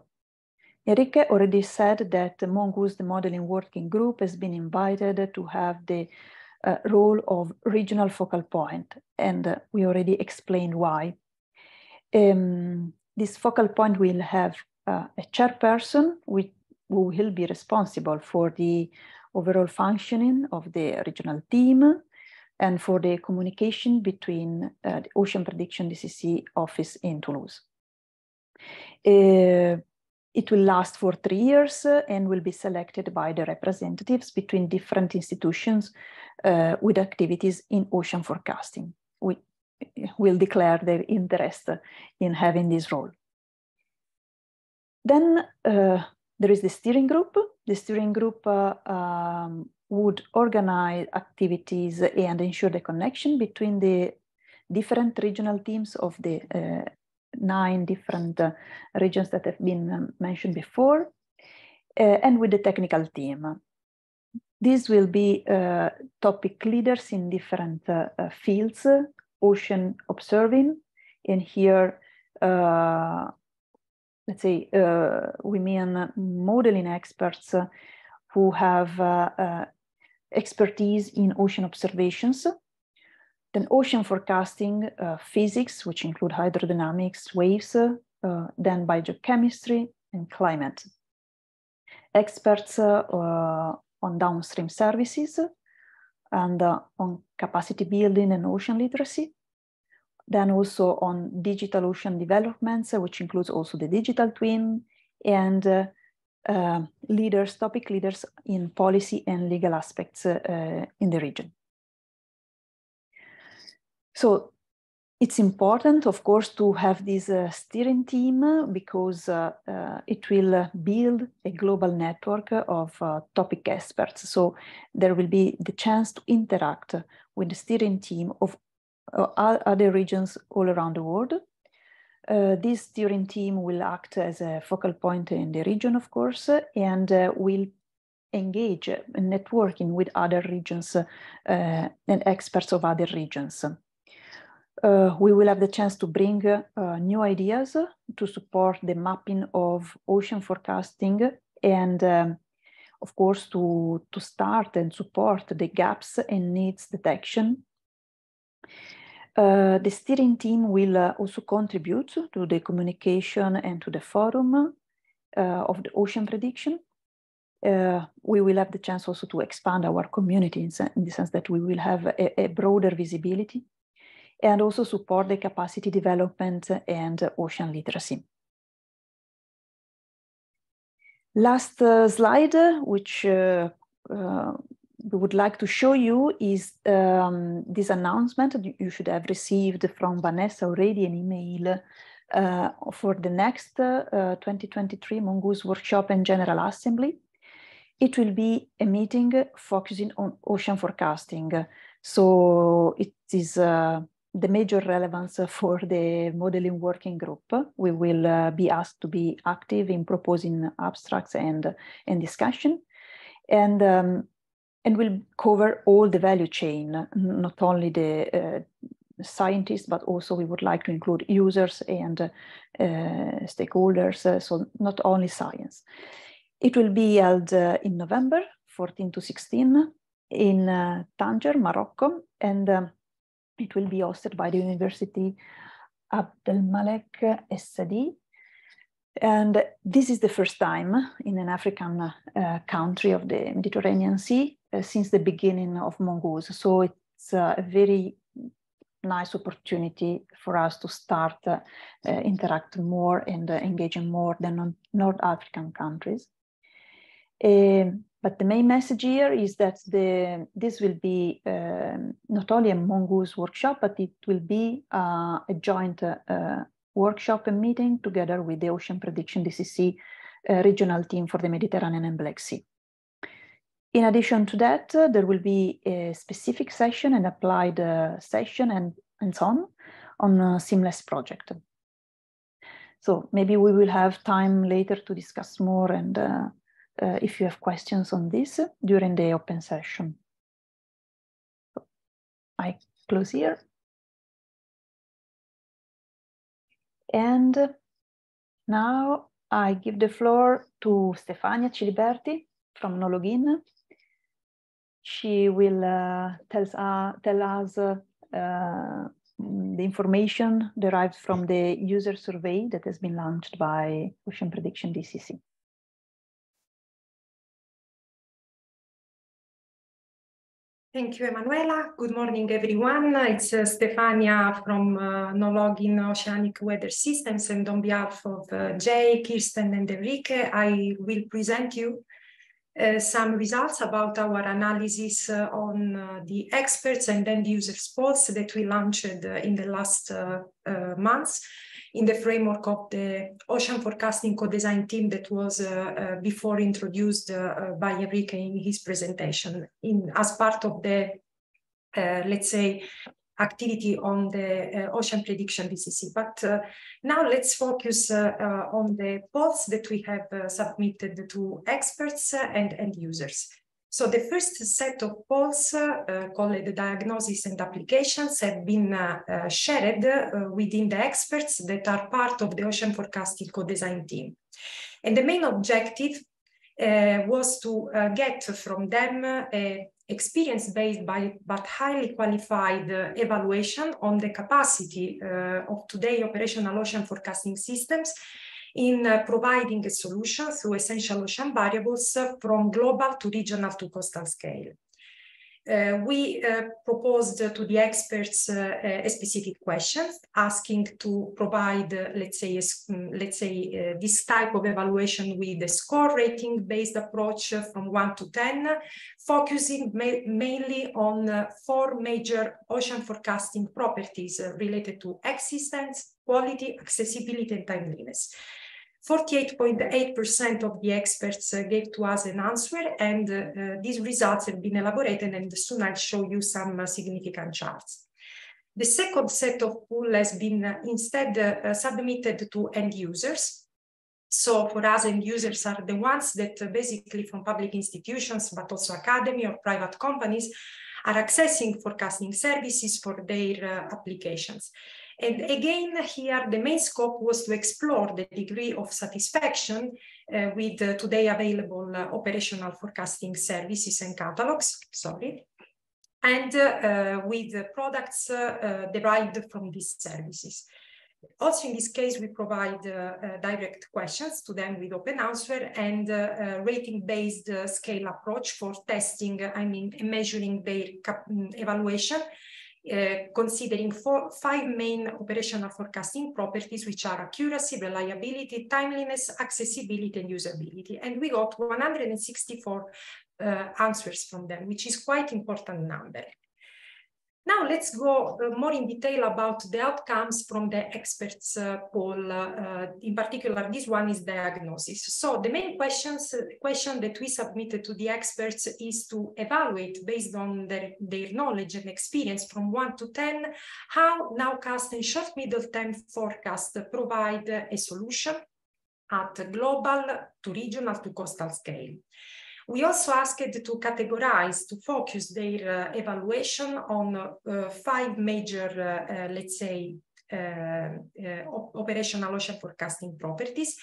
Speaker 2: Enrique already said that MonGOOS, the modeling working group, has been invited to have the uh, role of regional focal point, and uh, we already explained why. Um, this focal point will have uh, a chairperson who will be responsible for the overall functioning of the regional team and for the communication between uh, the Ocean Prediction DCC office in Toulouse. Uh, it will last for three years uh, and will be selected by the representatives between different institutions uh, with activities in ocean forecasting. We will declare their interest in having this role. Then uh, there is the steering group. The steering group uh, um, would organize activities and ensure the connection between the different regional teams of the uh, nine different uh, regions that have been um, mentioned before, uh, and with the technical team. These will be uh, topic leaders in different uh, uh, fields, ocean observing, and here, let's say, we mean modeling experts who have expertise in ocean observations, then ocean forecasting, uh, physics, which include hydrodynamics, waves, uh, then biogeochemistry and climate. Experts uh, on downstream services and uh, on capacity building and ocean literacy. Then also on digital ocean developments, which includes also the digital twin and uh, uh, leaders, topic leaders in policy and legal aspects in the region. So it's important, of course, to have this uh, steering team because uh, uh, it will build a global network of uh, topic experts. So there will be the chance to interact with the steering team of uh, other regions all around the world. Uh, this steering team will act as a focal point in the region, of course, and will engage in networking with other regions and experts of other regions uh, we will have the chance to bring uh, new ideas to support the mapping of ocean forecasting and um, of course to, to start and support the gaps and needs detection. Uh, the steering team will uh, also contribute to the communication and to the forum uh, of the ocean prediction. Uh, we will have the chance also to expand our community in, in the sense that we will have a, a broader visibility and also support the capacity development and ocean literacy. Last uh, slide, which we would like to show you is um, this announcement you should have received from Vanessa already an email uh, for the next uh, 2023 MonGOOS Workshop and General Assembly. It will be a meeting focusing on ocean forecasting. So it is uh, the major relevance for the modeling working group. We will uh, be asked to be active in proposing abstracts and, and discussion. And, um, and we'll cover all the value chain, not only the uh, scientists, but also we would like to include users and uh, stakeholders, uh, so not only science. It will be held uh, in November, 14 to 16, in uh, Tanger, Morocco, and um, it will be hosted by the University Abdelmalek Essadi. And this is the first time in an African uh, country of the Mediterranean Sea uh, since the beginning of MonGOOS. So it's uh, a very nice opportunity for us to start uh, uh, interacting more and uh, engaging more than North African countries. Um, but the main message here is that the, this will be um, not only a MonGOOS workshop, but it will be uh, a joint uh, workshop and meeting together with the Ocean Prediction DCC uh, regional team for the Mediterranean and Black Sea. In addition to that, uh, there will be a specific session and applied uh, session and, and so on on seamless project. So maybe we will have time later to discuss more and uh, uh, if you have questions on this during the open session. I close here. And now I give the floor to Stefania Ciliberti from Nologin. She will uh, tells, uh, tell us uh, the information derived from the user survey that has been launched by Ocean Prediction DCC.
Speaker 6: Thank you, Emanuela. Good morning, everyone. It's uh, Stefania from uh, Nologin Oceanic Weather Systems, and on behalf of uh, Jay, Kirsten, and Enrique, I will present you uh, some results about our analysis uh, on uh, the experts and end users polls that we launched in the last months in the framework of the ocean forecasting co-design team that was uh, uh, before introduced uh, by Enrique in his presentation in as part of the, let's say, activity on the uh, ocean prediction DCC. But uh, now let's focus uh, on the polls that we have submitted to experts and end users. So the first set of polls uh, called the diagnosis and applications have been uh, uh, shared within the experts that are part of the ocean forecasting co-design team. And the main objective was to get from them a experience-based but highly qualified evaluation on the capacity of today operational ocean forecasting systems in uh, providing a solution through essential ocean variables uh, from global to regional to coastal scale. Uh, we uh, proposed to the experts uh, a specific question asking to provide, uh, let's say, a, mm, let's say this type of evaluation with a score rating based approach from one to 10, focusing ma mainly on four major ocean forecasting properties related to existence, quality, accessibility, and timeliness. 48.8% of the experts uh, gave to us an answer, and uh, uh, these results have been elaborated, and soon I'll show you some uh, significant charts. The second set of pool has been uh, instead uh, submitted to end users. So for us, end users are the ones that basically from public institutions, but also academy or private companies are accessing forecasting services for their applications. And again, here the main scope was to explore the degree of satisfaction uh, with uh, today available uh, operational forecasting services and catalogs, sorry, and uh, with products uh, uh, derived from these services. Also, in this case, we provide direct questions to them with open answer and rating-based scale approach for testing, I mean, measuring their evaluation uh, considering four, five main operational forecasting properties, which are accuracy, reliability, timeliness, accessibility, and usability. And we got 164 uh, answers from them, which is quite important number. Now let's go uh, more in detail about the outcomes from the experts uh, poll. Uh, in particular, this one is diagnosis. So the main questions, question that we submitted to the experts is to evaluate based on their, their knowledge and experience from one to 10, how nowcast and short middle term forecast provide a solution at global to regional to coastal scale. We also asked to categorize, to focus their uh, evaluation on uh, five major, uh, let's say, operational ocean forecasting properties,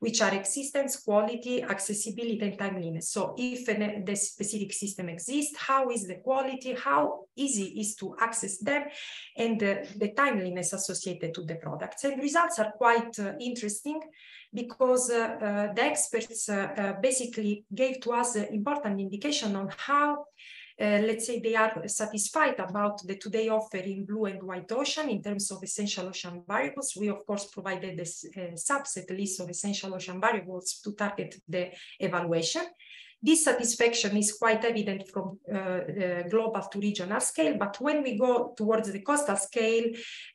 Speaker 6: which are existence, quality, accessibility, and timeliness. So if an, the specific system exists, how is the quality, how easy is to access them, and uh, the timeliness associated to the products. And results are quite uh, interesting because uh, uh, the experts uh, basically gave to us important indication on how uh, let's say they are satisfied about the today offer in blue and white ocean in terms of essential ocean variables. We of course provided a subset list of essential ocean variables to target the evaluation. This satisfaction is quite evident from uh, the global to regional scale, but when we go towards the coastal scale,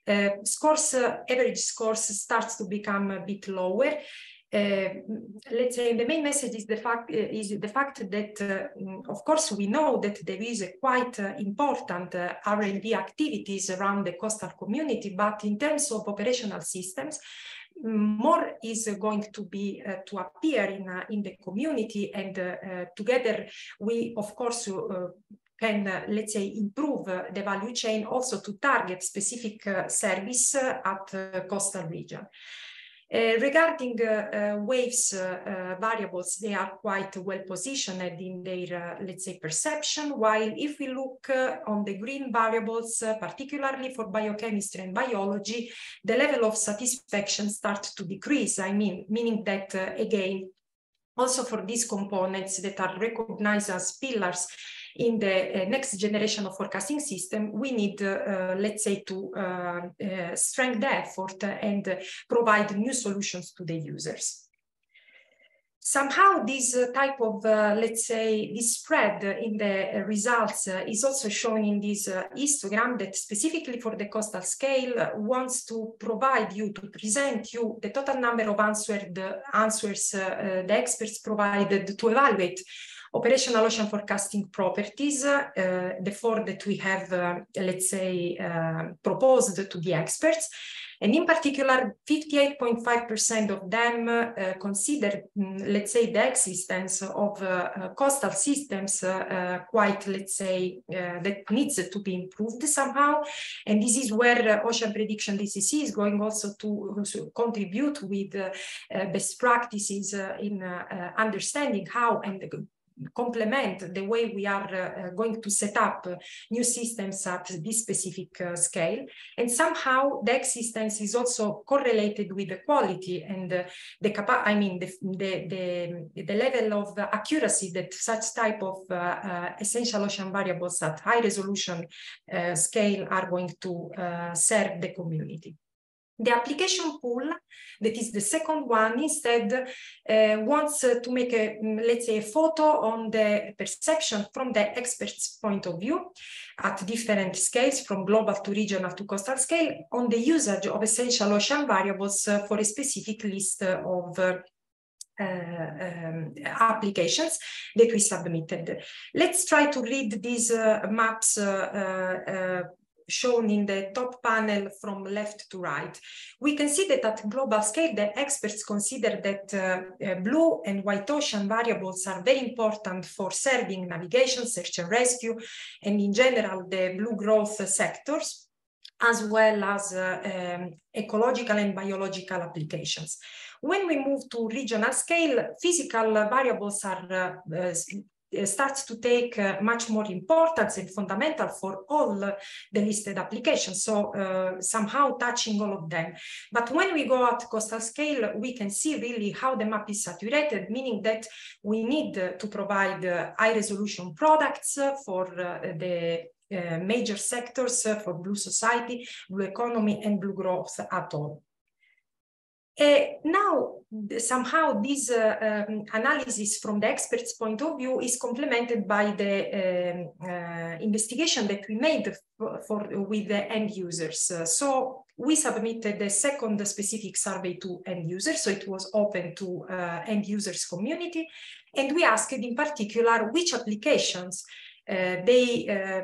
Speaker 6: uh, scores, uh, average scores starts to become a bit lower. Uh, let's say the main message is the fact uh, is the fact that uh, of course we know that there is a quite uh, important uh, R&D activities around the coastal community but in terms of operational systems more is going to be uh, to appear in, uh, in the community and uh, together we of course can, uh, let's say, improve uh, the value chain also to target specific uh, service at coastal region. Uh, regarding uh, uh, waves variables, they are quite well positioned in their, let's say, perception. While if we look on the green variables, particularly for biochemistry and biology, the level of satisfaction starts to decrease. I mean, meaning that again, also for these components that are recognized as pillars in the uh, next generation of forecasting system, we need, uh, let's say, to uh, strengthen the effort and provide new solutions to the users. Somehow this uh, type of, uh, let's say, this spread in the results uh, is also shown in this histogram that specifically for the coastal scale wants to provide you, to present you the total number of answered answers the experts provided to evaluate operational ocean forecasting properties, uh, the four that we have, uh, let's say, uh, proposed to the experts. And in particular, 58.5% of them uh, consider, mm, let's say, the existence of uh, uh, coastal systems quite, let's say, that needs to be improved somehow. And this is where Ocean Prediction DCC is going also to, to contribute with best practices in understanding how and complement the way we are uh, going to set up new systems at this specific uh, scale. And somehow the existence is also correlated with the quality and uh, the capa I mean, the, the, the, the, level of accuracy that such type of uh, uh, essential ocean variables at high resolution uh, scale are going to serve the community. The application pool, that is the second one, instead uh, wants uh, to make a, mm, let's say, a photo on the perception from the expert's point of view at different scales, from global to regional to coastal scale, on the usage of essential ocean variables uh, for a specific list of uh, um, applications that we submitted. Let's try to read these uh, maps uh, uh, shown in the top panel from left to right. We can see that at global scale, the experts consider that uh, uh, blue and white ocean variables are very important for serving navigation, search and rescue, and in general, the blue growth sectors as well as uh, um, ecological and biological applications. When we move to regional scale, physical variables are uh, uh, starts to take uh, much more importance and fundamental for all the listed applications. So uh, somehow touching all of them. But when we go at coastal scale, we can see really how the map is saturated, meaning that we need to provide high resolution products for the uh, major sectors uh, for blue society, blue economy, and blue growth at all. Uh, now, somehow this uh, um, analysis from the expert's point of view is complemented by the um, uh, investigation that we made for, with the end users. Uh, so we submitted a second specific survey to end users, so it was open to uh, end users community, and we asked in particular which applications uh, they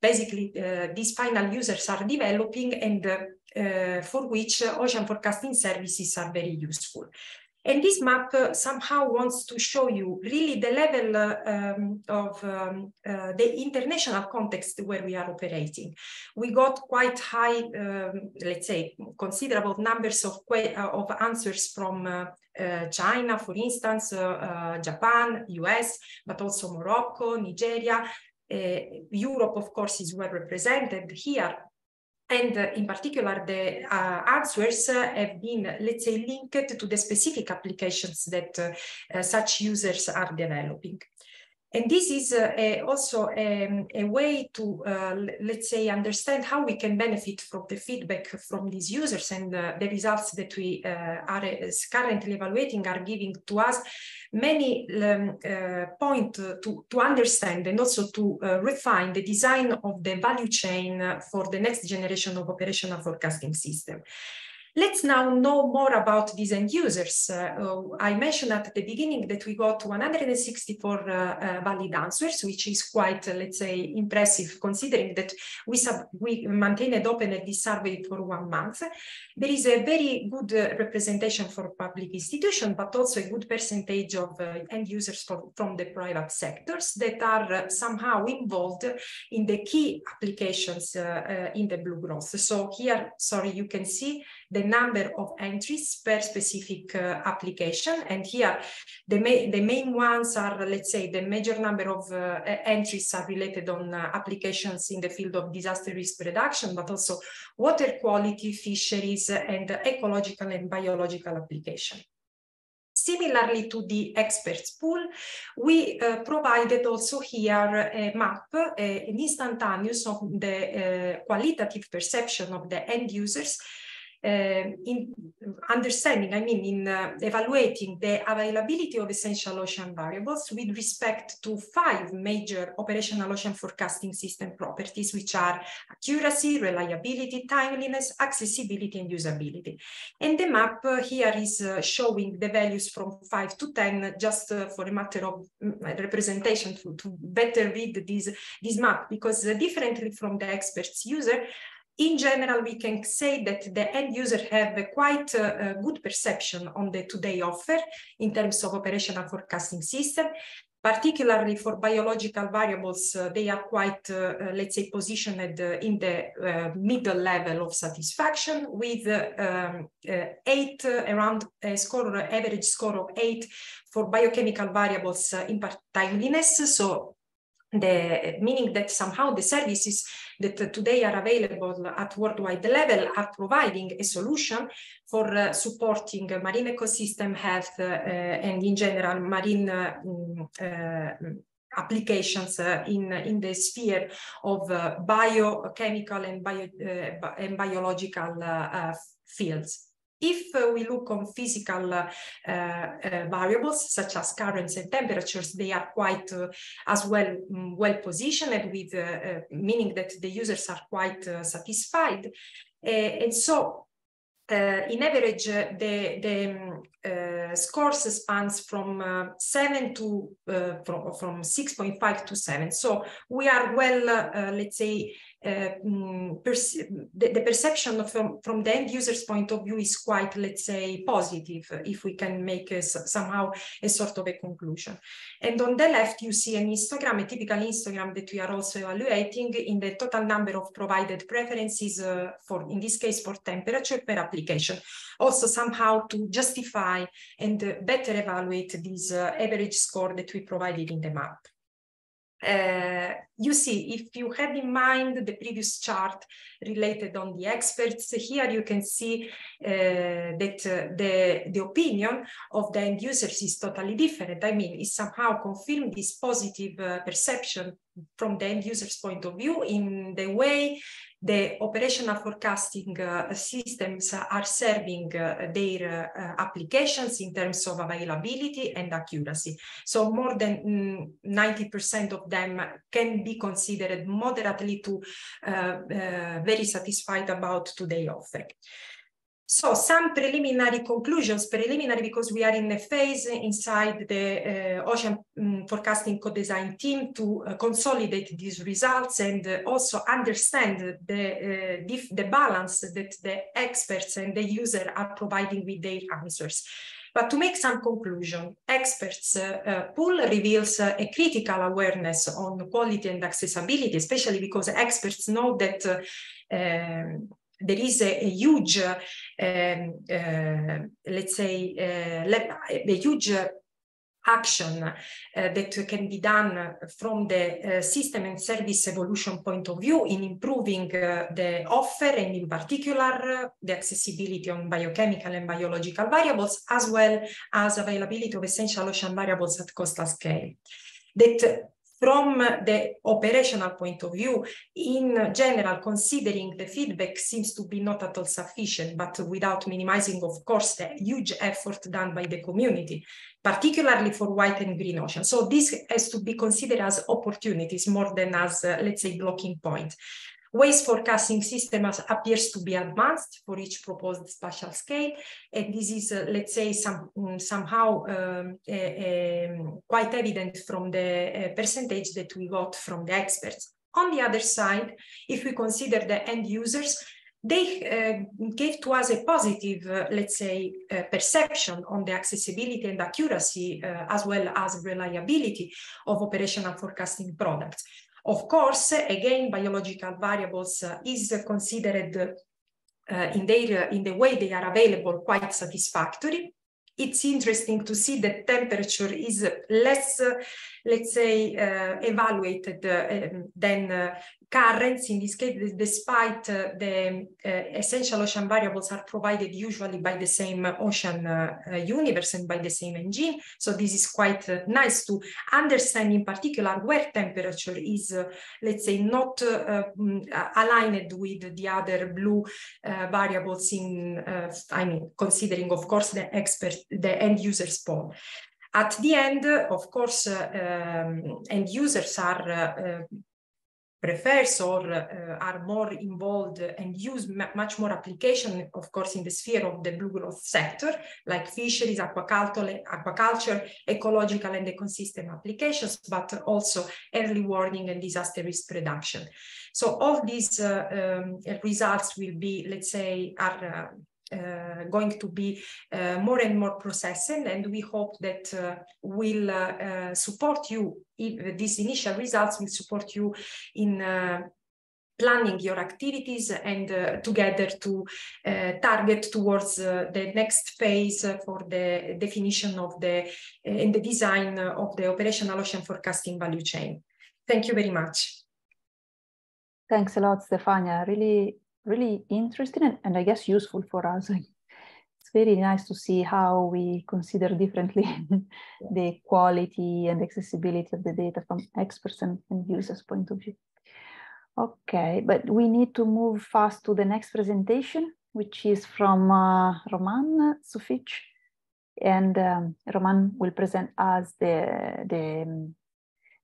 Speaker 6: basically these final users are developing and for which ocean forecasting services are very useful. And this map uh, somehow wants to show you really the level uh, um, of um, uh, the international context where we are operating. We got quite high, um, let's say, considerable numbers of, uh, of answers from uh, China, for instance, Japan, US, but also Morocco, Nigeria. Europe, of course, is well represented here, and in particular, the uh, answers have been, let's say, linked to the specific applications that uh, such users are developing. And this is uh, a, also a, um, a, way to, uh, let's say, understand how we can benefit from the feedback from these users and uh, the results that we uh, are uh, currently evaluating are giving to us many um, uh, points to, to understand and also to refine the design of the value chain for the next generation of operational forecasting system. Let's now know more about these end users. Uh, I mentioned at the beginning that we got 164 uh, uh, valid answers, which is quite, uh, let's say, impressive considering that we, sub we maintained open this survey for one month. There is a very good uh, representation for public institutions, but also a good percentage of uh, end users for, from the private sectors that are somehow involved in the key applications in the blue growth. So here, sorry, you can see the number of entries per specific uh, application. And here, the, ma the main ones are, let's say, the major number of uh, entries are related on uh, applications in the field of disaster risk reduction, but also water quality, fisheries, and ecological and biological application. Similarly to the experts pool, we uh, provided also here a map, uh, an instantaneous of the uh, qualitative perception of the end users in understanding, I mean, in uh, evaluating the availability of essential ocean variables with respect to five major operational ocean forecasting system properties, which are accuracy, reliability, timeliness, accessibility, and usability. And the map uh, here is uh, showing the values from 5 to 10, just for a matter of mm, representation to, to better read this, this map, because differently from the experts user, in general, we can say that the end user have a quite uh, good perception on the today offer in terms of operational forecasting system. Particularly for biological variables, uh, they are quite, uh, uh let's say, positioned uh, in the uh, middle level of satisfaction with um, eight, around a score, average score of eight for biochemical variables in part timeliness. So the meaning that somehow the services that today are available at worldwide level are providing a solution for uh, supporting marine ecosystem health uh, and in general marine uh, mm, uh applications uh, in, in the sphere of uh, biochemical and, bio, and biological fields. If uh, we look on physical uh, uh, variables such as currents and temperatures, they are quite as well um, well positioned with meaning that the users are quite satisfied. and so uh, in average, uh, the, the um, uh, scores spans from 7 to, from, from 6.5 to 7. So we are well, let's say, uh, the, the, perception from, from the end user's point of view is quite, let's say, positive, if we can make a, somehow a sort of a conclusion. And on the left, you see an histogram, a typical histogram that we are also evaluating in the total number of provided preferences uh, for, in this case, for temperature per application. Also somehow to justify and uh, better evaluate this uh, average score that we provided in the map. Uh, you see, if you had in mind the previous chart related on the experts, here you can see uh, that uh, the, the opinion of the end users is totally different. I mean, it somehow confirmed this positive uh, perception from the end user's point of view in the way the operational forecasting uh, systems are serving uh, their uh, applications in terms of availability and accuracy. So more than 90% mm, of them can be considered moderately to uh, uh, very satisfied about today offer. So some preliminary conclusions, preliminary because we are in a phase inside the uh, ocean um, forecasting co-design team to uh, consolidate these results and uh, also understand the, uh, the balance that the experts and the user are providing with their answers. But to make some conclusion, experts uh, uh, pool reveals a critical awareness on quality and accessibility, especially because experts know that um, there is a, a huge, um, uh, let's say, uh, a huge action uh, that can be done from the uh, system and service evolution point of view in improving uh, the offer and in particular the accessibility on biochemical and biological variables as well as availability of essential ocean variables at coastal scale. That from the operational point of view, in general, considering the feedback seems to be not at all sufficient, but without minimizing, of course, the huge effort done by the community, particularly for white and green ocean. So this has to be considered as opportunities more than as, uh, let's say, blocking point. Wave forecasting system appears to be advanced for each proposed spatial scale. And this is, uh, let's say, some, um, somehow um, uh, quite evident from the uh, percentage that we got from the experts. On the other side, if we consider the end users, they uh, gave to us a positive, uh, let's say, uh, perception on the accessibility and accuracy, as well as reliability of operational forecasting products. Of course, again, biological variables uh, is considered uh, in their in the way they are available quite satisfactory. It's interesting to see that temperature is less, uh, let's say, uh, evaluated uh, than uh, currents. In this case, despite uh, the uh, essential ocean variables are provided usually by the same ocean uh, universe and by the same engine. So this is quite nice to understand in particular where temperature is, let's say, not mm, aligned with the other blue variables in, I mean, considering, of course, the expert the end user's spawn. At the end, of course, um, end users are uh, prefers or uh, are more involved and use much more application, of course, in the sphere of the blue growth sector, like fisheries, aquaculture, aquaculture ecological and ecosystem applications, but also early warning and disaster risk reduction. So all these uh, um, results will be, let's say, are uh, uh, going to be uh, more and more processing and we hope that uh, will uh, support you if these initial results will support you in uh, planning your activities and uh, together to target towards the next phase for the definition of the in the design of the operational ocean forecasting value chain. Thank you very much.
Speaker 2: Thanks a lot, Stefania. Really really interesting and, and I guess useful for us. It's very nice to see how we consider differently the quality and accessibility of the data from experts and, and users' point of view. Okay, but we need to move fast to the next presentation, which is from uh, Roman Zufic. And um, Roman will present us the, the,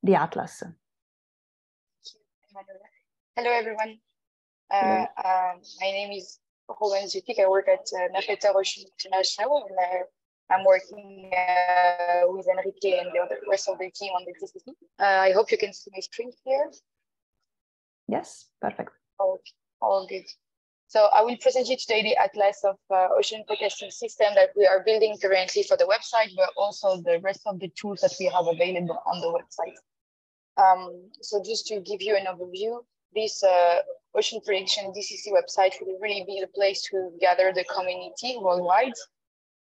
Speaker 2: the Atlas.
Speaker 7: Hello, everyone. Uh, um, my name is Roman Zufic. I work at uh, Mercator Ocean International and uh, I'm working uh, with Enrique and the rest of the team on the DCC. Uh, I hope you can see my screen here.
Speaker 2: Yes, perfect.
Speaker 7: Oh, all good. So I will present you today the atlas of uh, ocean forecasting system that we are building currently for the website, but also the rest of the tools that we have available on the website. Um, so just to give you an overview, this uh, Ocean Prediction DCC website will really be the place to gather the community worldwide.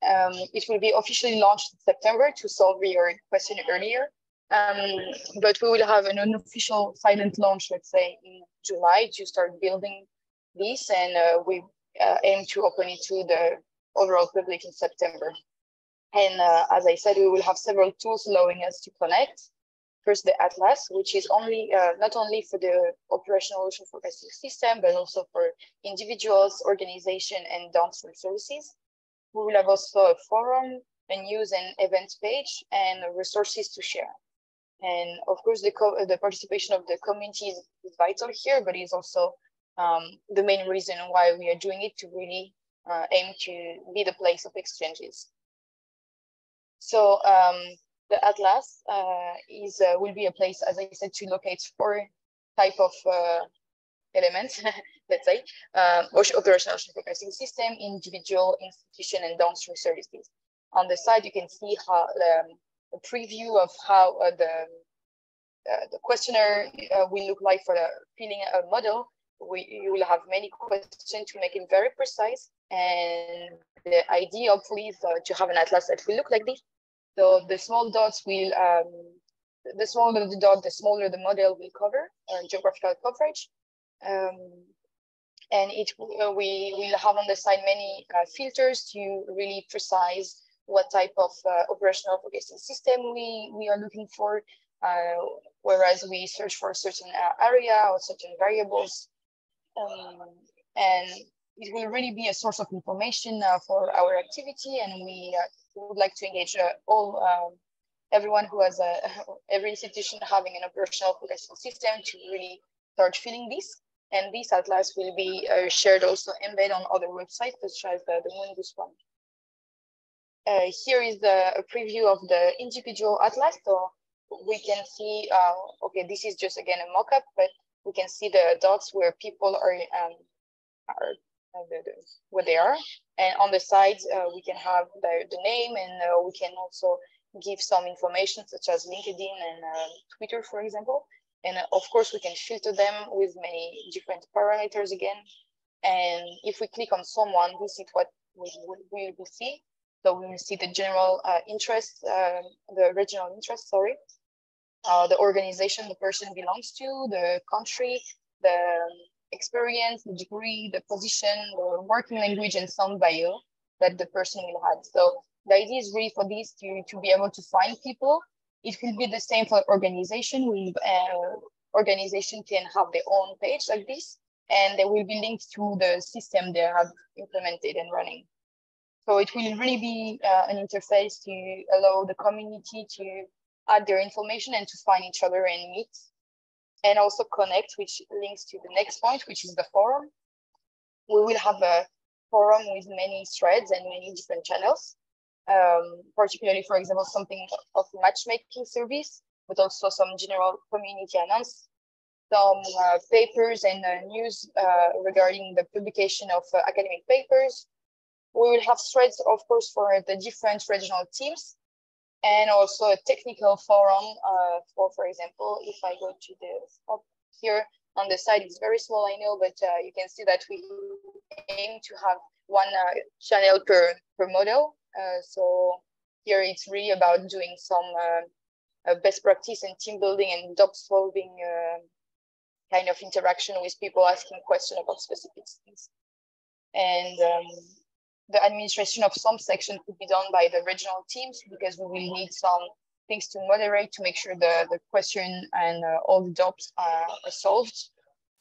Speaker 7: Um, it will be officially launched in September to solve your question earlier. Um, but we will have an unofficial silent launch, let's say, in July to start building this. And uh, we uh, aim to open it to the overall public in September. And uh, as I said, we will have several tools allowing us to connect First, the Atlas, which is only uh, not only for the operational ocean forecasting system, but also for individuals, organization, and downstream services. We will have also a forum, a news and events page, and resources to share. And of course, the, the participation of the community is, vital here, but it's also um, the main reason why we are doing it to really uh, aim to be the place of exchanges. So um, the atlas uh, is uh, will be a place, as I said, to locate four type of uh, elements, let's say, um, operational forecasting system, individual, institution, and downstream services. On the side, you can see how um, a preview of how uh, the uh, the questionnaire uh, will look like for the filling a model. We, you will have many questions to make it very precise. And the idea, hopefully, is to have an atlas that will look like this so the small dots will, um, the smaller the dot, the smaller the model will cover uh, geographical coverage. Um, and it uh, we will have on the side many uh, filters to really precise what type of uh, operational forecasting system we, we are looking for, uh, whereas we search for a certain uh, area or certain variables. Um, and it will really be a source of information for our activity and we would like to engage uh, all um, everyone who has a every institution having an operational forecasting system to really start filling this. And this atlas will be uh, shared also embedded on other websites such as the, the Mundus one. Uh, here is the, a preview of the individual atlas. So we can see, uh, okay, this is just again a mock-up, but we can see the dots where people are, um, are the, the, what they are. And on the side, uh, we can have the, the name and uh, we can also give some information such as LinkedIn and uh, Twitter, for example. And uh, of course, we can filter them with many different parameters again. And if we click on someone, this is what we will, we see. So we will see the general uh, interest, uh, the regional interest, sorry, the organization the person belongs to, the country, the experience, the degree, the position, the working language, and some bio that the person will have. So the idea is really for this to, to be able to find people. It will be the same for organization. We uh, organization can have their own page like this, and they will be linked to the system they have implemented and running. So it will really be uh, an interface to allow the community to add their information and to find each other and meet and also connect, which links to the next point, which is the forum. We will have a forum with many threads and many different channels, um, particularly, for example, something of matchmaking service, but also some general community announcements, some uh, papers and uh, news uh, regarding the publication of uh, academic papers. We will have threads, of course, for the different regional teams and also a technical forum uh, for, for example, if I go to the up here on the side, it's very small, I know, but uh, you can see that we aim to have one uh, channel per, per model. Uh, so here it's really about doing some uh, best practice and team building and doubt solving uh, kind of interaction with people asking questions about specific things. And um, the administration of some section could be done by the regional teams because we will need some things to moderate to make sure the, the question and uh, all the doubts are, are, solved.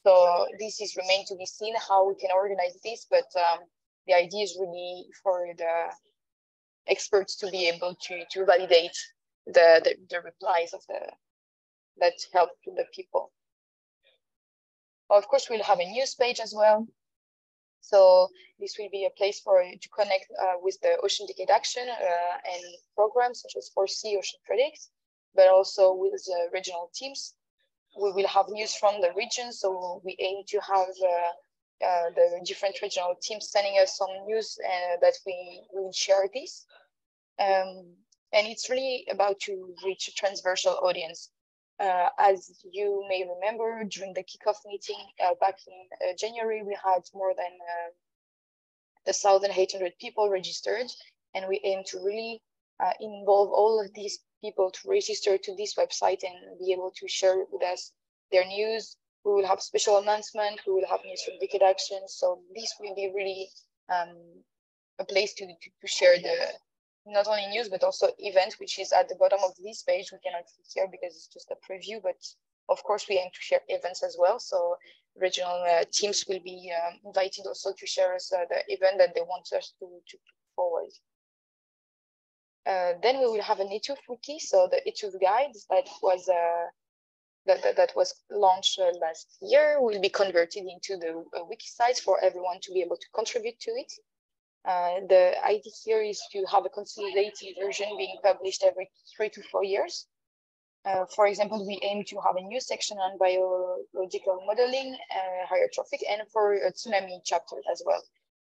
Speaker 7: So this is remain to be seen how we can organize this, but um, the idea is really for the experts to be able to, to validate the, the, the replies of the that help to the people. Of course, we'll have a news page as well so this will be a place for you to connect uh, with the Ocean Decade Action uh, and programs such as ForeSea Ocean Predict, but also with the regional teams. We will have news from the region, so we aim to have uh, uh the different regional teams sending us some news uh, that we will share this. Um, and it's really about to reach a transversal audience. Uh, as you may remember, during the kickoff meeting uh, back in uh, January, we had more than uh, 1,800 people registered, and we aim to really uh, involve all of these people to register to this website and be able to share with us their news. We will have special announcement. We will have news from Decade Action. So this will be really um, a place to, to, to share the, not only news, but also event, which is at the bottom of this page. We cannot see here because it's just a preview, but of course we aim to share events as well. So regional uh, teams will be um, invited also to share us uh, the event that they want us to, to put forward. Uh, then we will have an ETOOFS wiki, so the ETOOFS guide that was uh, that, that, that, was launched uh, last year will be converted into the uh, wiki site for everyone to be able to contribute to it. Uh, the idea here is to have a consolidated version being published every three to four years. Uh, for example, we aim to have a new section on biological modeling, uh, hydrotrophic, and for a tsunami chapter as well.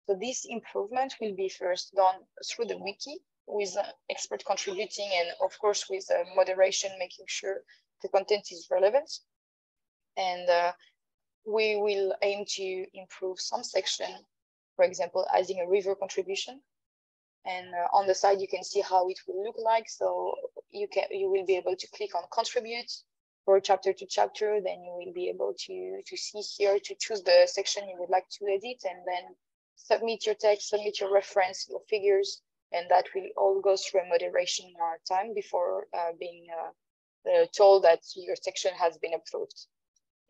Speaker 7: So this improvement will be first done through the wiki with uh, expert contributing and of course with uh, moderation, making sure the content is relevant. And uh, we will aim to improve some section for example, adding a river contribution. And uh, on the side, you can see how it will look like. So you can you will be able to click on contribute for chapter to chapter. Then you will be able to, to see here to choose the section you would like to edit and then submit your text, submit your reference, your figures, and that will all go through a moderation time before uh, being uh, uh, told that your section has been approved.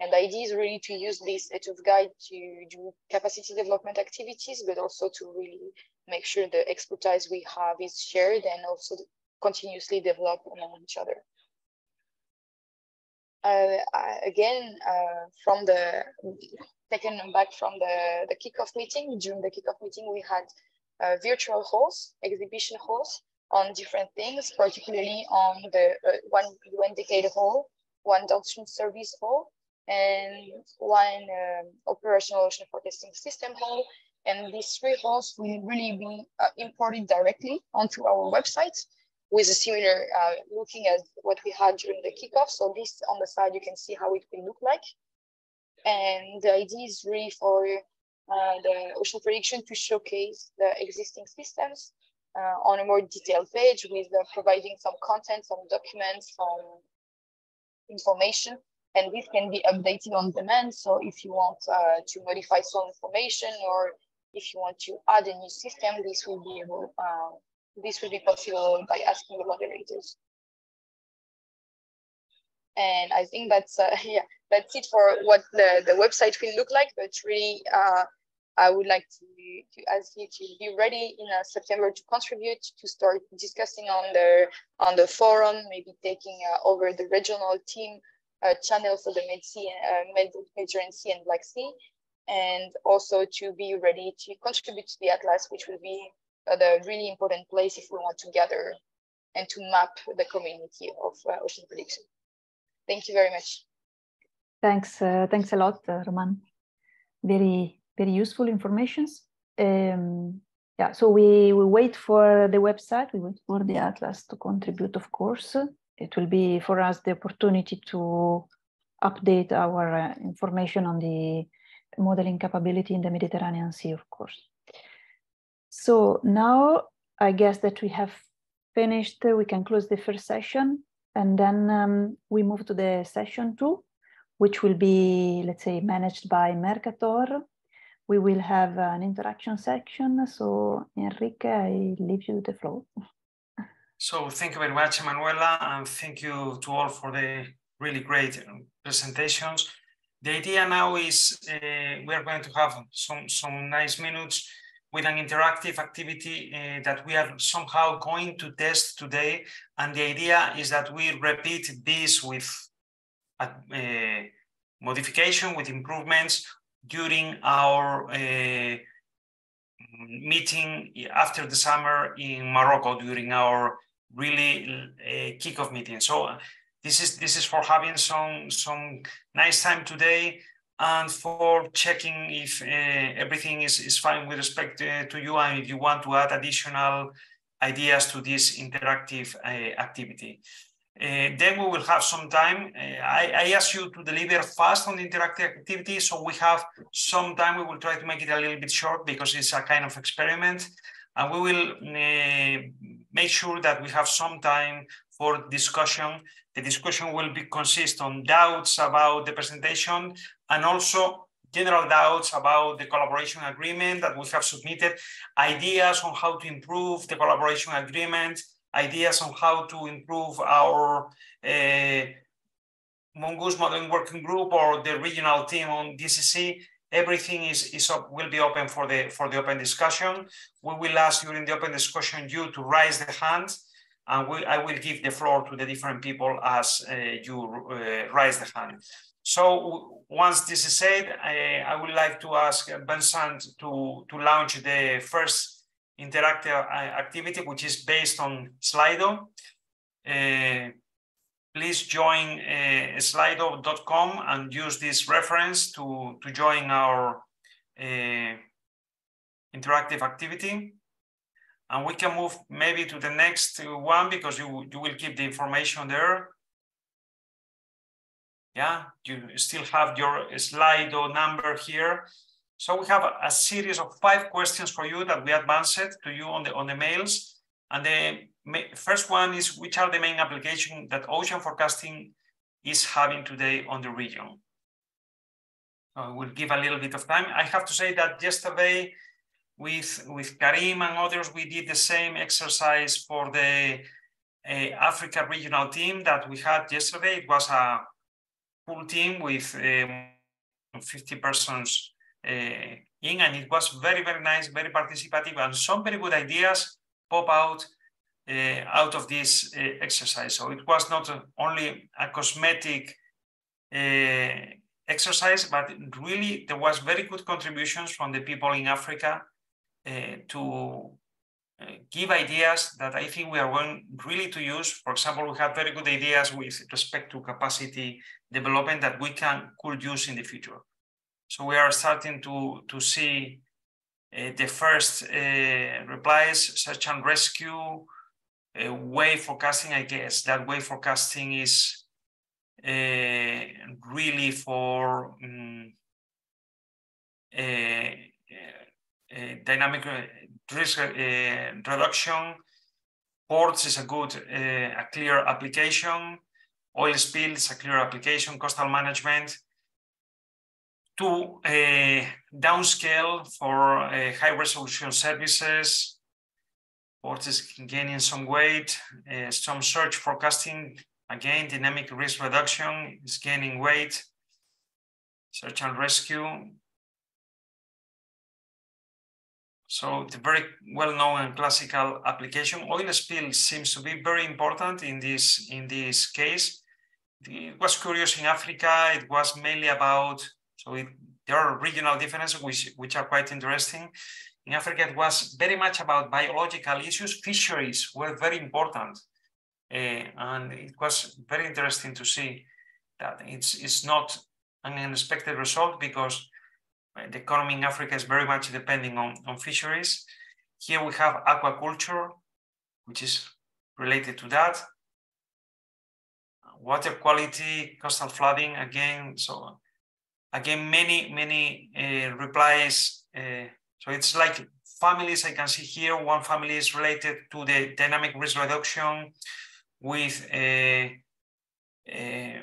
Speaker 7: And the idea is really to use this ETOOFS guide to do capacity development activities, but also to really make sure the expertise we have is shared and also continuously develop among each other. Uh, again, uh, from the taken back from the, the kickoff meeting, during the kickoff meeting, we had uh, virtual halls, exhibition halls on different things, particularly on the uh, one UN Decade hall, one downstream service hall, and one um, operational ocean forecasting system hall. And these three halls will really be uh, imported directly onto our website with a similar uh, looking at what we had during the kickoff. So this on the side, you can see how it will look like. And the idea is really for uh, the ocean prediction to showcase the existing systems uh, on a more detailed page with uh, providing some content, some documents, some information, and this can be updated on demand. So if you want uh, to modify some information or if you want to add a new system, this will be able, uh, this will be possible by asking the moderators. And I think that's uh, yeah, that's it for what the, the website will look like. But really, uh, I would like to, to ask you to be ready in uh, September to contribute, to start discussing on the on the forum, maybe taking uh, over the regional team channel for the Sea, Med Mediterranean Sea and Black Sea, and also to be ready to contribute to the Atlas, which will be uh, the really important place if we want to gather and to map the community of uh, ocean prediction. Thank you very much.
Speaker 2: Thanks, uh, thanks a lot, Roman. Very, very useful informations. Um, yeah, so we, we wait for the website, we wait for the Atlas to contribute, of course. It will be for us the opportunity to update our uh, information on the modeling capability in the Mediterranean Sea, of course. So now I guess that we have finished, we can close the first session and then um, we move to the session two, which will be, let's say, managed by Mercator. We will have an interaction section. So Enrique, I leave you the floor.
Speaker 5: So thank you very much, Emanuela, and thank you to all for the really great presentations. The idea now is uh, we are going to have some, some nice minutes with an interactive activity uh, that we are somehow going to test today. And the idea is that we repeat this with a, uh, modification, with improvements during our uh, meeting after the summer in Morocco during our really uh, kickoff meeting. So this is this is for having some some nice time today and for checking if uh, everything is, is fine with respect to, uh, to, you and if you want to add additional ideas to this interactive uh, activity. Uh, then we will have some time. Uh, I, I, ask you to deliver fast on the interactive activity, so we have some time. We will try to make it a little bit short because it's a kind of experiment. And we will uh, make sure that we have some time for discussion. The discussion will be consist on doubts about the presentation and also general doubts about the collaboration agreement that we have submitted, ideas on how to improve the collaboration agreement, ideas on how to improve our uh, MonGOOS Modeling Working Group or the regional team on DCC. Everything is, is up, will be open for the, for the open discussion. We will ask during the open discussion you to raise the hand and we, I will give the floor to the different people as uh, you uh, raise the hand. So once this is said, I, I would like to ask Vincent to, to launch the first interactive uh, activity, which is based on Slido. Uh, please join uh, slido.com and use this reference to, to join our uh, interactive activity. And we can move maybe to the next one because you, you will keep the information there. Yeah, you still have your Slido number here. So we have a, series of five questions for you that we advanced to you on the, on the mails. And the first one is, which are the main applications that ocean forecasting is having today on the region? So we'll give a little bit of time. I have to say that yesterday with, with Karim and others, we did the same exercise for the uh, Africa regional team that we had yesterday. It was a full team with um, 50 persons uh, in, and it was very, very nice, very participative, and some very good ideas pop out uh, out of this uh, exercise. So it was not only a cosmetic uh, exercise, but really there was very good contributions from the people in Africa uh, to uh, give ideas that I think we are going really to use. For example, we have very good ideas with respect to capacity development that we can could use in the future. So we are starting to, to see uh, the first uh, replies, search and rescue, uh, wave forecasting, I guess that wave forecasting is uh, really for um, dynamic risk reduction. Ports is a good, a clear application. Oil spills, a clear application. Coastal management. To downscale for high resolution services. Is gaining some weight. Uh, some search forecasting, again, dynamic risk reduction is gaining weight. Search and rescue. So the very well-known and classical application. Oil spill seems to be very important in this, in this case. It was curious in Africa, it was mainly about, so it, there are regional differences which, which are quite interesting. In Africa, it was very much about biological issues. Fisheries were very important. Uh, and it was very interesting to see that it's, it's not an unexpected result because the economy in Africa is very much depending on, on fisheries. Here we have aquaculture, which is related to that. Water quality, coastal flooding, again, so again, many, many uh, replies. Uh, so it's like families I can see here. One family is related to the dynamic risk reduction with a, uh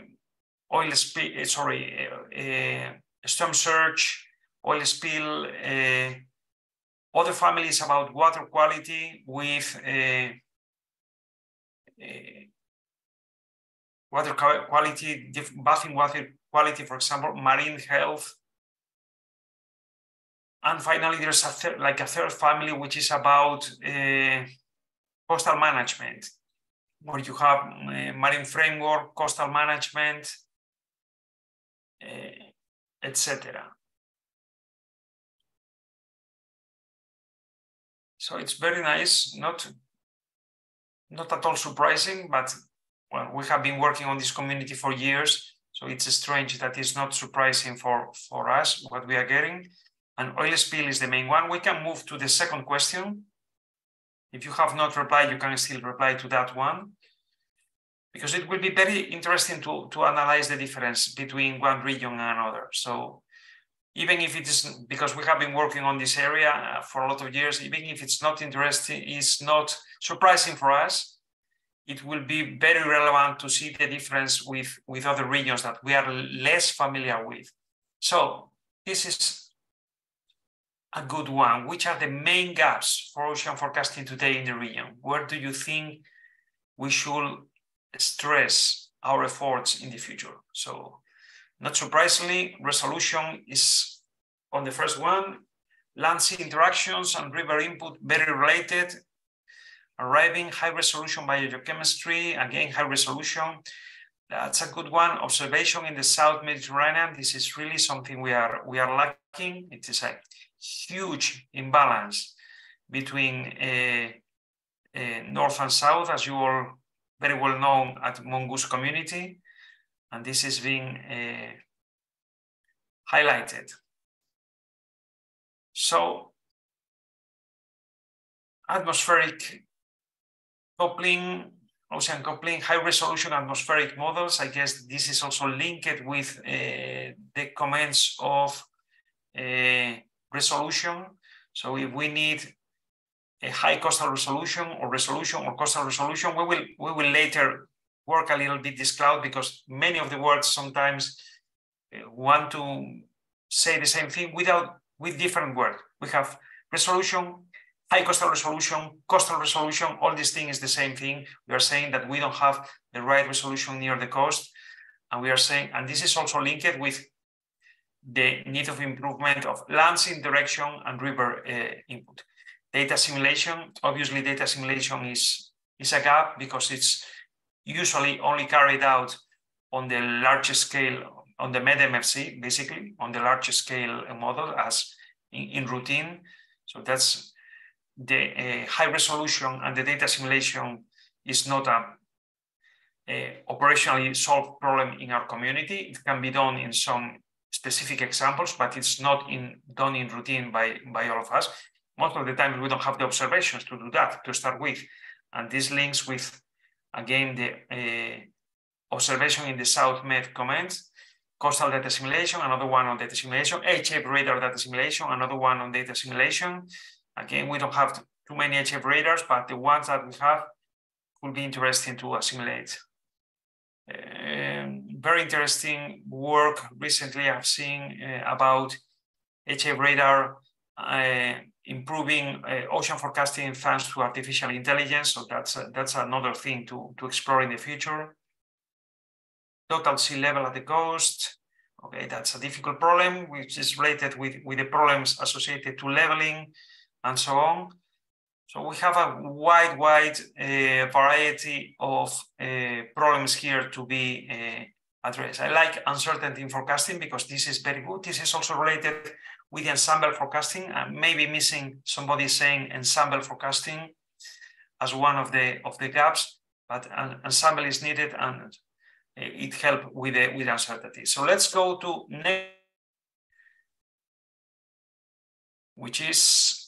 Speaker 5: oil spill, sorry, uh, storm surge, oil spill, uh, other families about water quality with uh, uh, water quality, bathing water quality, for example, marine health. And finally, there's a like a third family, which is about uh, coastal management, where you have uh, marine framework, coastal management, uh, etc. So it's very nice, not, not at all surprising, but well, we have been working on this community for years. So it's strange that it's not surprising for, for us what we are getting. And oil spill is the main one. We can move to the second question. If you have not replied, you can still reply to that one. Because it will be very interesting to, to analyze the difference between one region and another. So even if it is because we have been working on this area uh, for a lot of years, even if it's not interesting, is not surprising for us, it will be very relevant to see the difference with, with other regions that we are less familiar with. So this is a good one. Which are the main gaps for ocean forecasting today in the region? Where do you think we should stress our efforts in the future? So not surprisingly, resolution is on the first one. Land sea interactions and river input very related. Arriving high resolution biogeochemistry, again, high resolution. That's a good one. Observation in the South Mediterranean. This is really something we are, we are lacking. It is a huge imbalance between uh, uh, North and South, as you all very well know at MonGOOS community and this is being uh, highlighted. So atmospheric coupling, ocean coupling, high resolution atmospheric models. I guess this is also linked with uh, the comments of uh, resolution. So if we need a high coastal resolution or resolution or coastal resolution, we will, we will later work a little bit this cloud because many of the words sometimes uh, want to say the same thing without with different words. We have resolution, high coastal resolution, coastal resolution, all these things is the same thing. We are saying that we don't have the right resolution near the coast. And we are saying, and this is also linked with the need of improvement of land direction and river uh, input. Data assimilation, obviously data assimilation is, is a gap because it's usually only carried out on the largest scale, on the MEDMFC, basically, on the largest scale model as in, in routine. So that's the uh, high resolution and the data assimilation is not a, a, operationally solved problem in our community. It can be done in some specific examples, but it's not in, done in routine by, by all of us. Most of the time, we don't have the observations to do that to start with. And this links with Again, the uh, observation in the South Med comments, coastal data assimilation, another one on data assimilation, HF radar data assimilation, another one on data assimilation. Again, we don't have too many HF radars, but the ones that we have could be interesting to assimilate. Um, very interesting work recently I've seen uh, about HF radar uh, improving uh, ocean forecasting thanks to artificial intelligence. So that's that's another thing to, to explore in the future. Total sea level at the coast. Okay, that's a difficult problem, which is related with, with the problems associated to leveling and so on. So we have a wide, wide uh, variety of uh, problems here to be uh, addressed. I like uncertainty in forecasting because this is very good. This is also related with ensemble forecasting. I may be missing somebody saying ensemble forecasting as one of the of the gaps, but an ensemble is needed and it helps with the with uncertainty. So let's go to next, which is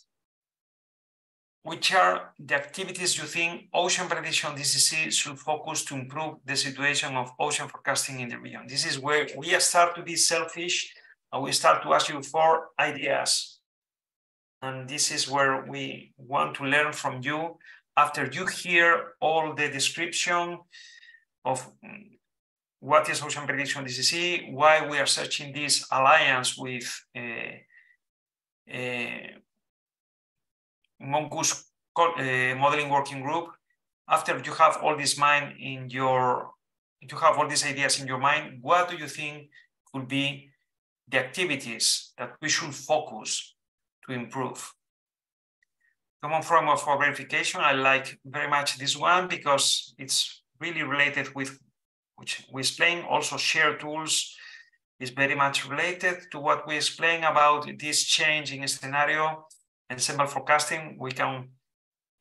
Speaker 5: which are the activities you think Ocean Prediction DCC should focus to improve the situation of ocean forecasting in the region? This is where we start to be selfish and we start to ask you for ideas. And this is where we want to learn from you after you hear all the description of what is Ocean Prediction DCC, why we are searching this alliance with uh, uh, MonGOOS uh, modeling working group. After you have all this mind in your, you have all these ideas in your mind, what do you think could be the activities that we should focus to improve? Common framework for verification, I like very much this one because it's really related with which we explain. Also share tools is very much related to what we explain about this change in scenario ensemble forecasting, we can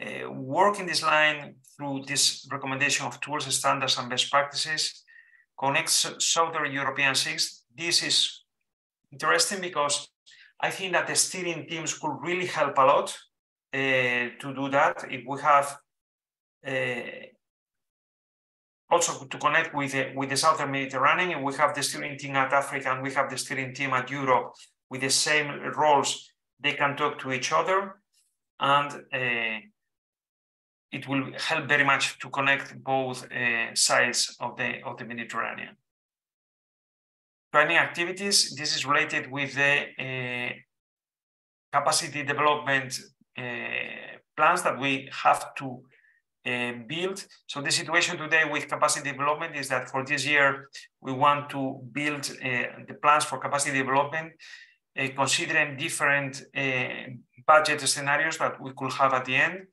Speaker 5: uh, work in this line through this recommendation of tools, standards, and best practices. Connect Southern European seas. This is interesting because I think that the steering teams could really help a lot uh, to do that. If we have uh, also to connect with the, with the Southern Mediterranean, and we have the steering team at Africa and we have the steering team at Europe with the same roles they can talk to each other and uh, it will help very much to connect both uh, sides of the, of the Mediterranean. Training activities, this is related with the uh, capacity development uh, plans that we have to uh, build. So the situation today with capacity development is that for this year, we want to build uh, the plans for capacity development considering different uh, budget scenarios that we could have at the end.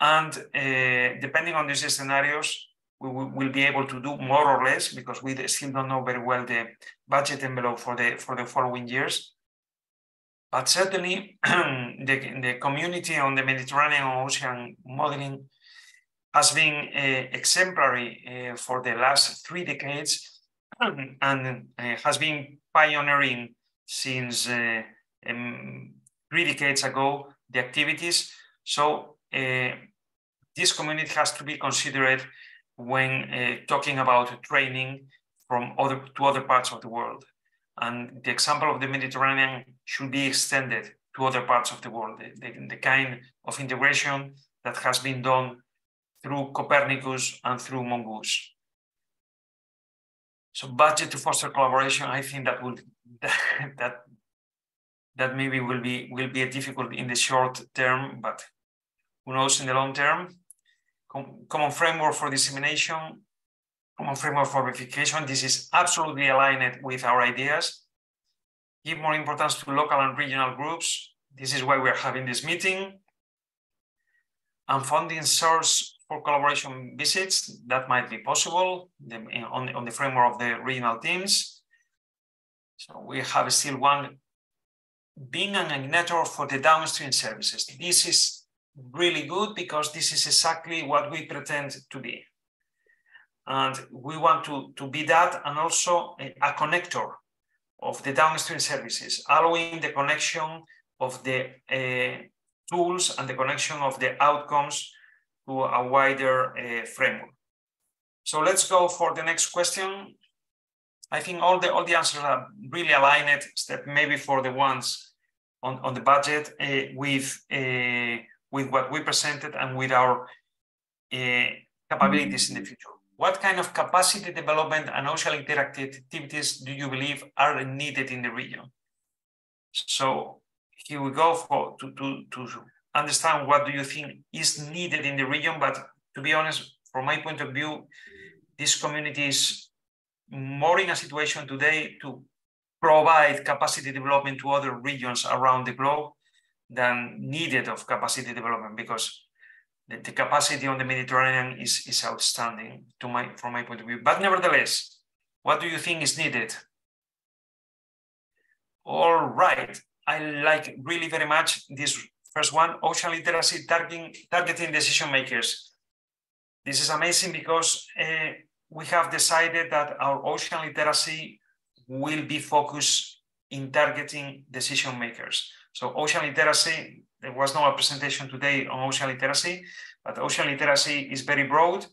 Speaker 5: And uh, depending on these scenarios, we will be able to do more or less because we still don't know very well the budget envelope for the for the following years. But certainly, the, the community on the Mediterranean Ocean modeling has been uh, exemplary uh, for the last three decades and uh, has been pioneering since uh, um, three decades ago, the activities. So uh, this community has to be considered when uh, talking about training from other to other parts of the world. And the example of the Mediterranean should be extended to other parts of the world, the, the, the kind of integration that has been done through Copernicus and through MonGOOS. So budget to foster collaboration, I think that will that that maybe will be will be difficult in the short term, but who knows in the long term. Com common framework for dissemination, common framework for verification. This is absolutely aligned with our ideas. Give more importance to local and regional groups. This is why we're having this meeting. And funding source for collaboration visits, that might be possible on, on the framework of the regional teams. So we have still one being an aggregator for the downstream services. This is really good because this is exactly what we pretend to be. And we want to, to be that and also a, a connector of the downstream services, allowing the connection of the uh, tools and the connection of the outcomes to a wider uh, framework. So let's go for the next question. I think all the all the answers are really aligned, except maybe for the ones on, on the budget uh, with uh, with what we presented and with our uh, capabilities in the future. What kind of capacity development and social interactive activities do you believe are needed in the region? So here we go for to, to, to understand what do you think is needed in the region. But to be honest, from my point of view, this community is more in a situation today to provide capacity development to other regions around the globe than needed of capacity development because the, the capacity on the Mediterranean is, is outstanding to my from my point of view. But nevertheless, what do you think is needed? All right, I like really very much this first one, ocean literacy targeting, targeting decision makers. This is amazing because uh, we have decided that our ocean literacy will be focused in targeting decision makers. So ocean literacy, there was no presentation today on ocean literacy, but ocean literacy is very broad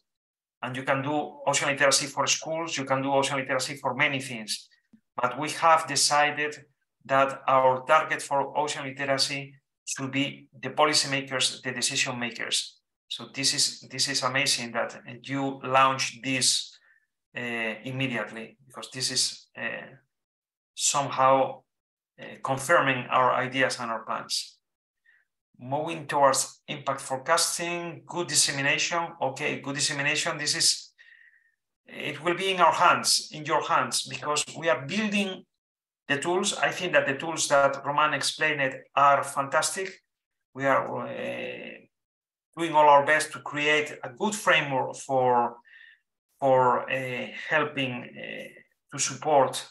Speaker 5: and you can do ocean literacy for schools, you can do ocean literacy for many things. But we have decided that our target for ocean literacy should be the policymakers, the decision makers. So this is this is amazing that you launch this uh, immediately because this is uh, somehow uh, confirming our ideas and our plans. Moving towards impact forecasting, good dissemination. Okay, good dissemination. This is, it will be in our hands, in your hands, because we are building the tools. I think that the tools that Roman explained are fantastic. We are uh, doing all our best to create a good framework for, for uh, helping uh, to support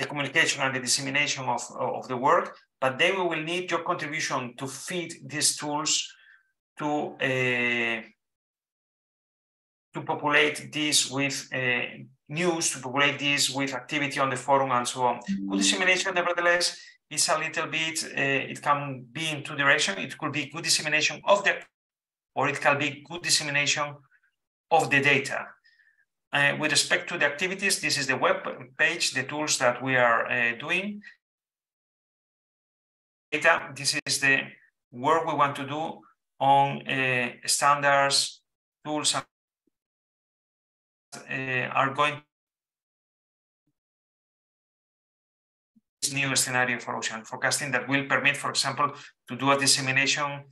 Speaker 5: the communication and the dissemination of, of the work, but then we will need your contribution to feed these tools to, uh, to populate this with uh, news, to populate this with activity on the forum and so on. Good dissemination, nevertheless, is a little bit, uh, it can be in two directions. It could be good dissemination of the, or it can be good dissemination of the data. Uh, with respect to the activities, this is the web page, the tools that we are uh, doing. Data, this is the work we want to do on uh, standards, tools uh, are going new scenario for ocean forecasting that will permit, for example, to do a dissemination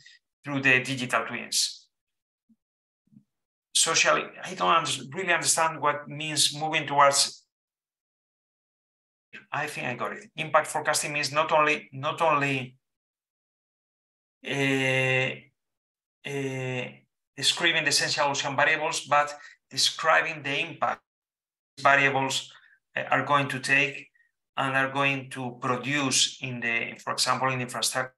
Speaker 5: through the digital twins socially, I don't really understand what means moving towards. I think I got it. Impact forecasting means not only not only uh, uh, describing the essential ocean variables, but describing the impact variables uh, are going to take and are going to produce in the, for example, in infrastructure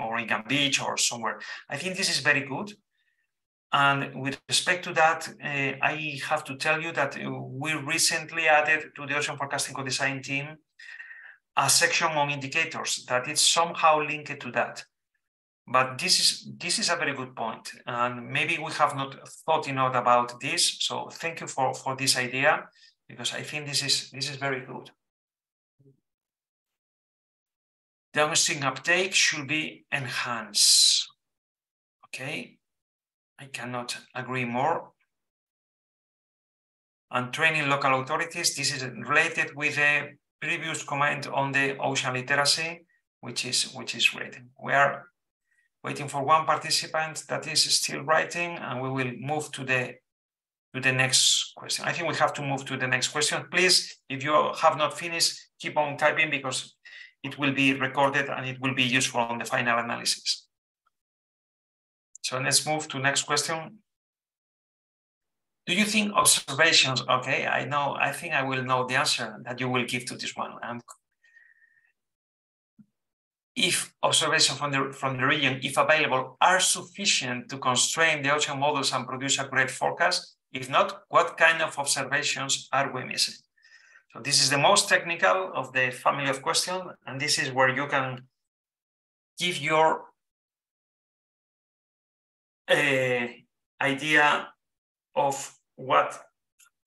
Speaker 5: or in a beach or somewhere. I think this is very good. And with respect to that, uh, I have to tell you that we recently added to the ocean forecasting co-design team a section on indicators that is somehow linked to that. But this is this is a very good point, and maybe we have not thought enough about this. So thank you for for this idea because I think this is this is very good. Downstream uptake should be enhanced. Okay, I cannot agree more. And training local authorities, this is related with the previous comment on the ocean literacy, which is which is great. We are waiting for one participant that is still writing, and we will move to the to the next question. I think we have to move to the next question. Please, if you have not finished, keep on typing because it will be recorded and it will be useful on the final analysis. So let's move to next question. Do you think observations, okay, I know, I think I will know the answer that you will give to this one. Um, if observations from the, from the region, if available, are sufficient to constrain the ocean models and produce a great forecast? If not, what kind of observations are we missing? So this is the most technical of the family of questions, and this is where you can give your uh, idea of what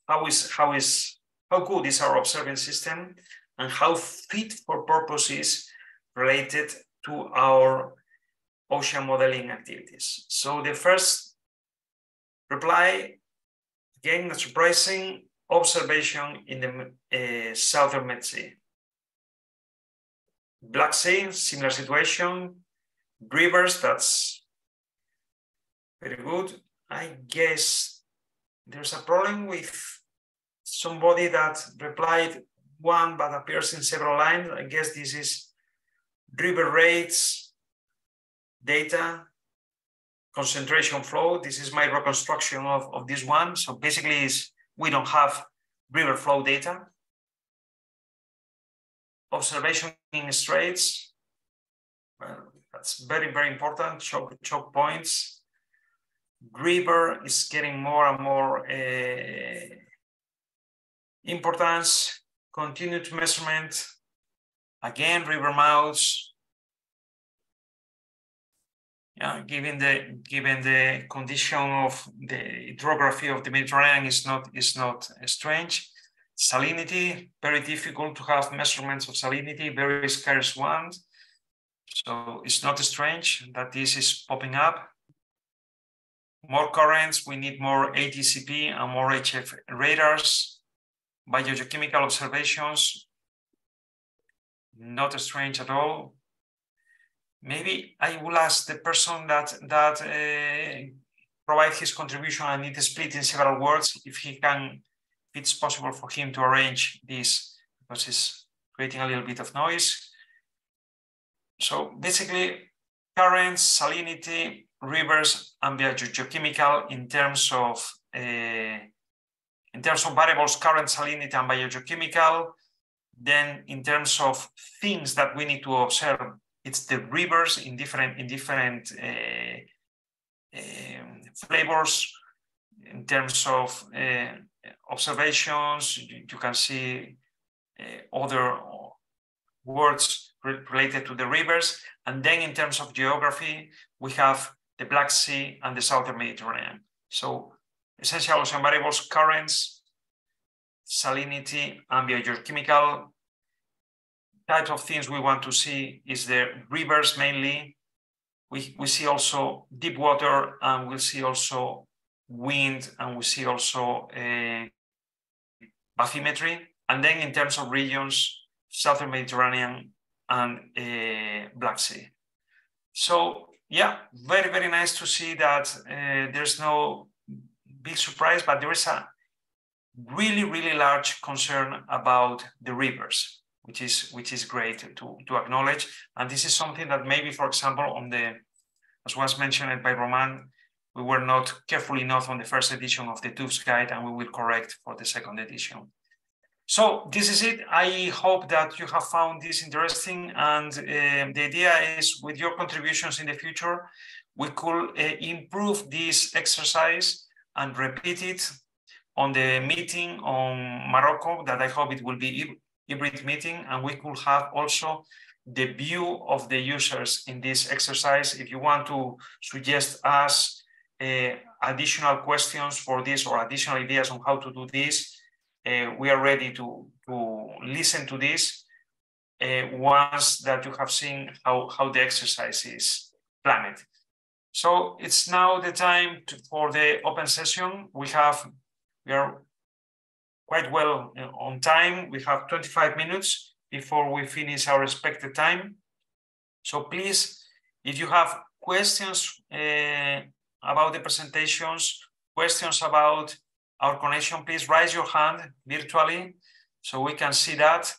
Speaker 5: how is how is how good is our observing system and how fit for purpose is related to our ocean modeling activities. So the first reply, again, not surprising, observation in the uh, southern Med Sea. Black Sea, similar situation. Rivers, that's very good. I guess there's a problem with somebody that replied one but appears in several lines. I guess this is river rates, data, concentration flow. This is my reconstruction of, of this one. So basically is we don't have river flow data. Observation in straits, well, that's very, very important, choke, choke points. River is getting more and more uh, importance, continued measurement, again, river mouths, yeah, given the given the condition of the hydrography of the Mediterranean is not is not uh, strange. Salinity very difficult to have measurements of salinity, very scarce ones. So it's not strange that this is popping up. More currents, we need more ADCP and more HF radars. Biogeochemical observations, not strange at all maybe I will ask the person that that uh, provide his contribution and it is split in several words if he can if it's possible for him to arrange this because it's creating a little bit of noise. So basically currents, salinity, rivers, and biogeochemical in terms of uh, in terms of variables, current, salinity, and biogeochemical. Then in terms of things that we need to observe it's the rivers in different in different uh, uh, flavors in terms of uh, observations. You, you, can see uh, other words re related to the rivers, and then in terms of geography, we have the Black Sea and the Southern Mediterranean. So essential ocean variables, currents, salinity, and biogeochemical type of things we want to see is the rivers mainly. We, we see also deep water and we'll see also wind and we see also uh, bathymetry. And then in terms of regions, Southern Mediterranean and uh, Black Sea. So yeah, very, very nice to see that uh, there's no big surprise, but there is a really, really large concern about the rivers which is which is great to, to acknowledge. And this is something that maybe, for example, on the as was mentioned by Roman, we were not careful enough on the first edition of the ETOOFS guide, and we will correct for the second edition. So this is it. I hope that you have found this interesting. And uh, the idea is with your contributions in the future, we could uh, improve this exercise and repeat it on the meeting on Morocco that I hope it will be hybrid meeting, and we could have also the view of the users in this exercise. If you want to suggest us uh, additional questions for this or additional ideas on how to do this, uh, we are ready to, to listen to this uh, once that you have seen how, how the exercise is planned. So it's now the time to, for the open session. We have, we are quite well uh, on time. We have 25 minutes before we finish our expected time. So please, if you have questions uh, about the presentations, questions about our connection, please raise your hand virtually so we can see that.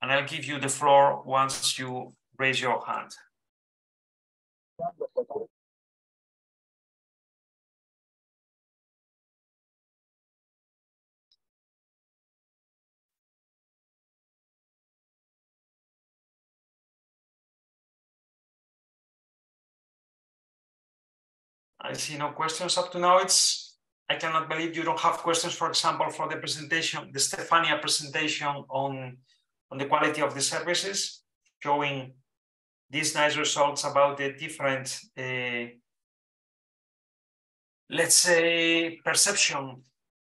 Speaker 5: And I'll give you the floor once you raise your hand. I see no questions up to now. It's I cannot believe you don't have questions, for example, for the presentation, the Stefania presentation on, on the quality of the services, showing these nice results about the different, uh, let's say, perception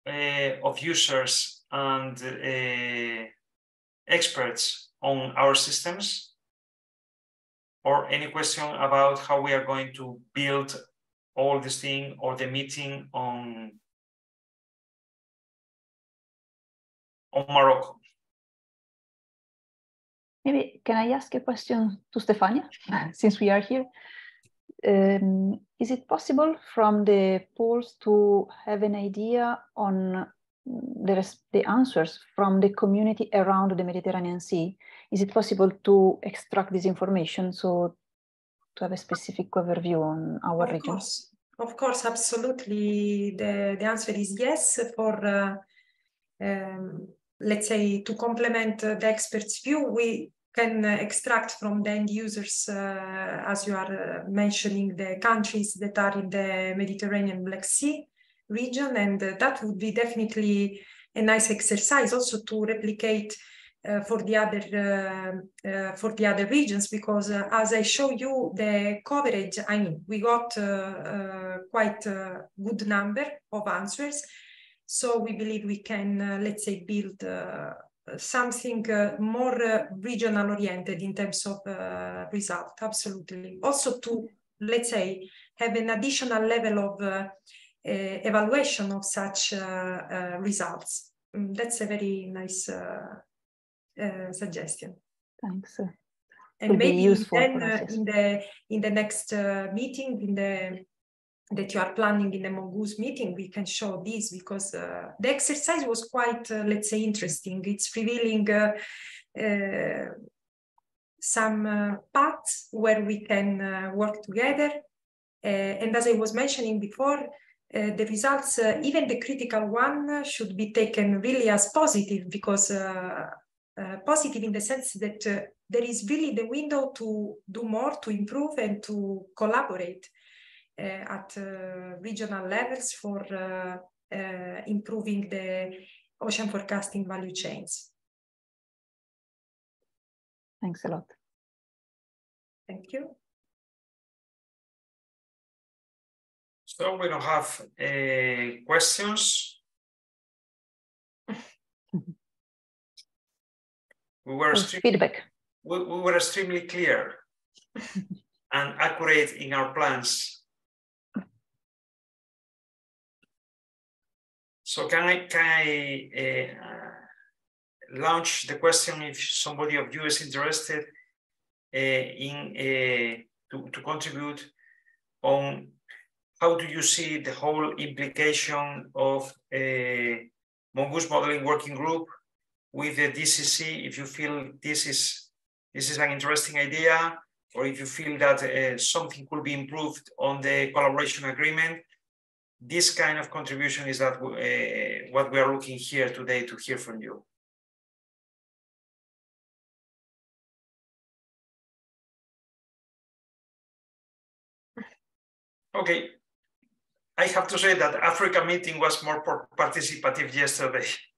Speaker 5: uh, of users and uh, experts on our systems. or any question about how we are going to build all this thing or the meeting on on Morocco.
Speaker 2: Maybe can I ask a question to Stefania, since we are here? Um, is it possible from the polls to have an idea on the, the answers from the community around the Mediterranean Sea? Is it possible to extract this information so to have a specific overview on our
Speaker 6: of
Speaker 2: region?
Speaker 6: Course. Of course, absolutely. The, the answer is yes for uh, um, let's say, to complement the expert's view, we can extract from the end users, uh, as you are uh, mentioning, the countries that are in the Mediterranean Black Sea region. And uh, that would be definitely a nice exercise also to replicate for the other uh, uh, for the other regions because as I show you the coverage I mean we got quite a good number of answers so we believe we can, uh, let's say, build uh, something uh, more regional oriented in terms of result, absolutely. Also to, let's say, have an additional level of evaluation of such results. Mm, that's a very nice suggestion.
Speaker 2: Thanks
Speaker 6: and maybe then uh, in the in the next uh, meeting in the that you are planning in the MonGOOS meeting, we can show this because uh, the exercise was quite, uh, let's say, interesting. It's revealing uh, uh some uh, paths where we can uh, work together. and as I was mentioning before, the results, even the critical one, should be taken really as positive because positive in the sense that there is really the window to do more, to improve, and to collaborate. Uh, at uh, regional levels for uh, improving the ocean forecasting value chains.
Speaker 2: Thanks a lot.
Speaker 6: Thank you.
Speaker 5: So we don't have uh, questions. We were
Speaker 2: feedback.
Speaker 5: We, we were extremely clear and accurate in our plans. So can I, can I uh, launch the question if somebody of you is interested uh, in uh, to, to contribute on how do you see the whole implication of a MonGOOS modeling working group with the DCC if you feel this is this is an interesting idea or if you feel that uh, something could be improved on the collaboration agreement this kind of contribution is that uh, what we are looking here today to hear from you. Okay, I have to say that Africa meeting was more participative yesterday.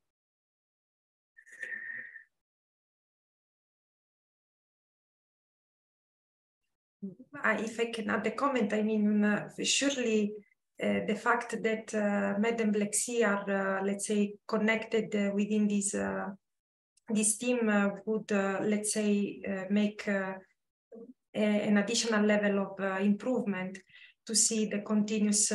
Speaker 6: if I can add a comment, I mean, uh, surely uh, the fact that uh, Med and Sea are, uh, let's say, connected uh, within this uh, this team uh, would, let's say, make a, an additional level of improvement to see the continuous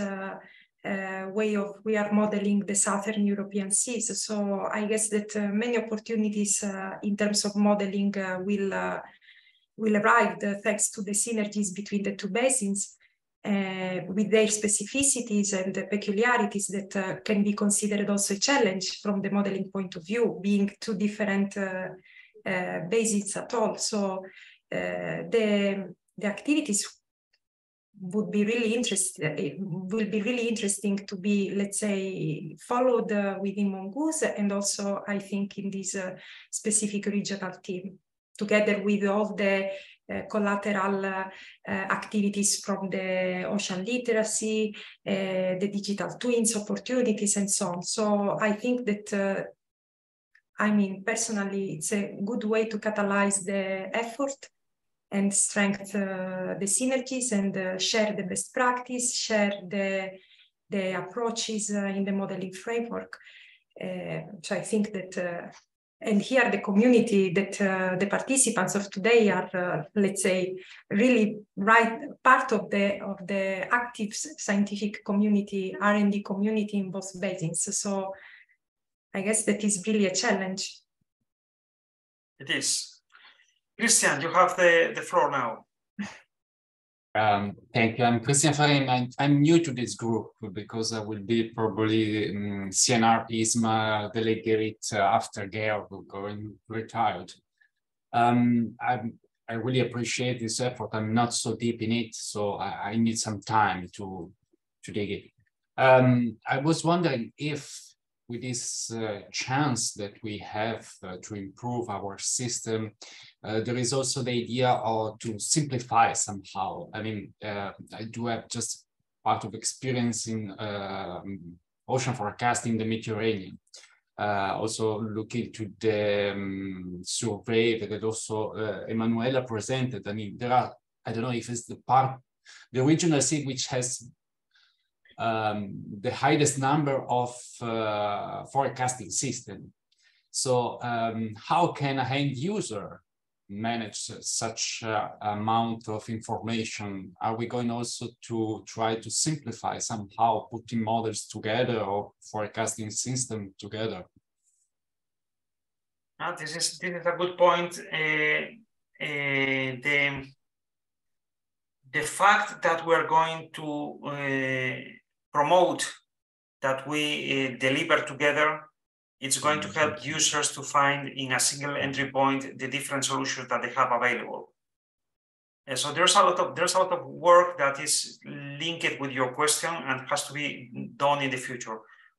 Speaker 6: way of we are modeling the southern European seas. So I guess that many opportunities in terms of modeling will will arrive thanks to the synergies between the two basins uh, with their specificities and the peculiarities that uh, can be considered also a challenge from the modeling point of view, being two different uh, uh bases at all. So uh, the, the activities would be really interesting, will be really interesting to be, let's say, followed uh, within MonGOOS and also, I think, in this specific regional team, together with all the uh, collateral uh, activities from the ocean literacy, uh, the digital twins opportunities, and so on. So I think that, I mean, personally, it's a good way to catalyze the effort and strengthen the synergies and share the best practice, share the, the approaches in the modeling framework. Uh, so I think that uh, and here the community that uh, the participants of today are, uh, let's say, really right part of the of the active scientific community, R&D community in both basins. So I guess that is really a challenge.
Speaker 5: It is. Christian, you have the, the floor now.
Speaker 8: Um, thank you. I'm Christian Farin. I'm, new to this group because I will be probably um, CNR ISMAR delegate uh, after Georg going retired. Um, I really appreciate this effort. I'm not so deep in it, so I, I need some time to, to dig it. Um, I was wondering if with this uh, chance that we have uh, to improve our system, uh, there is also the idea of to simplify somehow. I mean, uh, I do have just part of experience in um, ocean forecasting in the Mediterranean. Uh, also looking to the um, survey that also uh, Emanuela presented. I mean, there are, I don't know if it's the part, the regional sea which has um, the highest number of uh, forecasting system. So um, how can a end user manage such uh, amount of information? Are we going also to try to simplify somehow putting models together or forecasting system together?
Speaker 5: Ah, this is this is a good point. Uh, uh, the the fact that we're going to uh, promote that we uh, deliver together, it's going to help mm-hmm. users to find in a single entry point the different solutions that they have available. And so there's a lot of there's a lot of work that is linked with your question and has to be done in the future.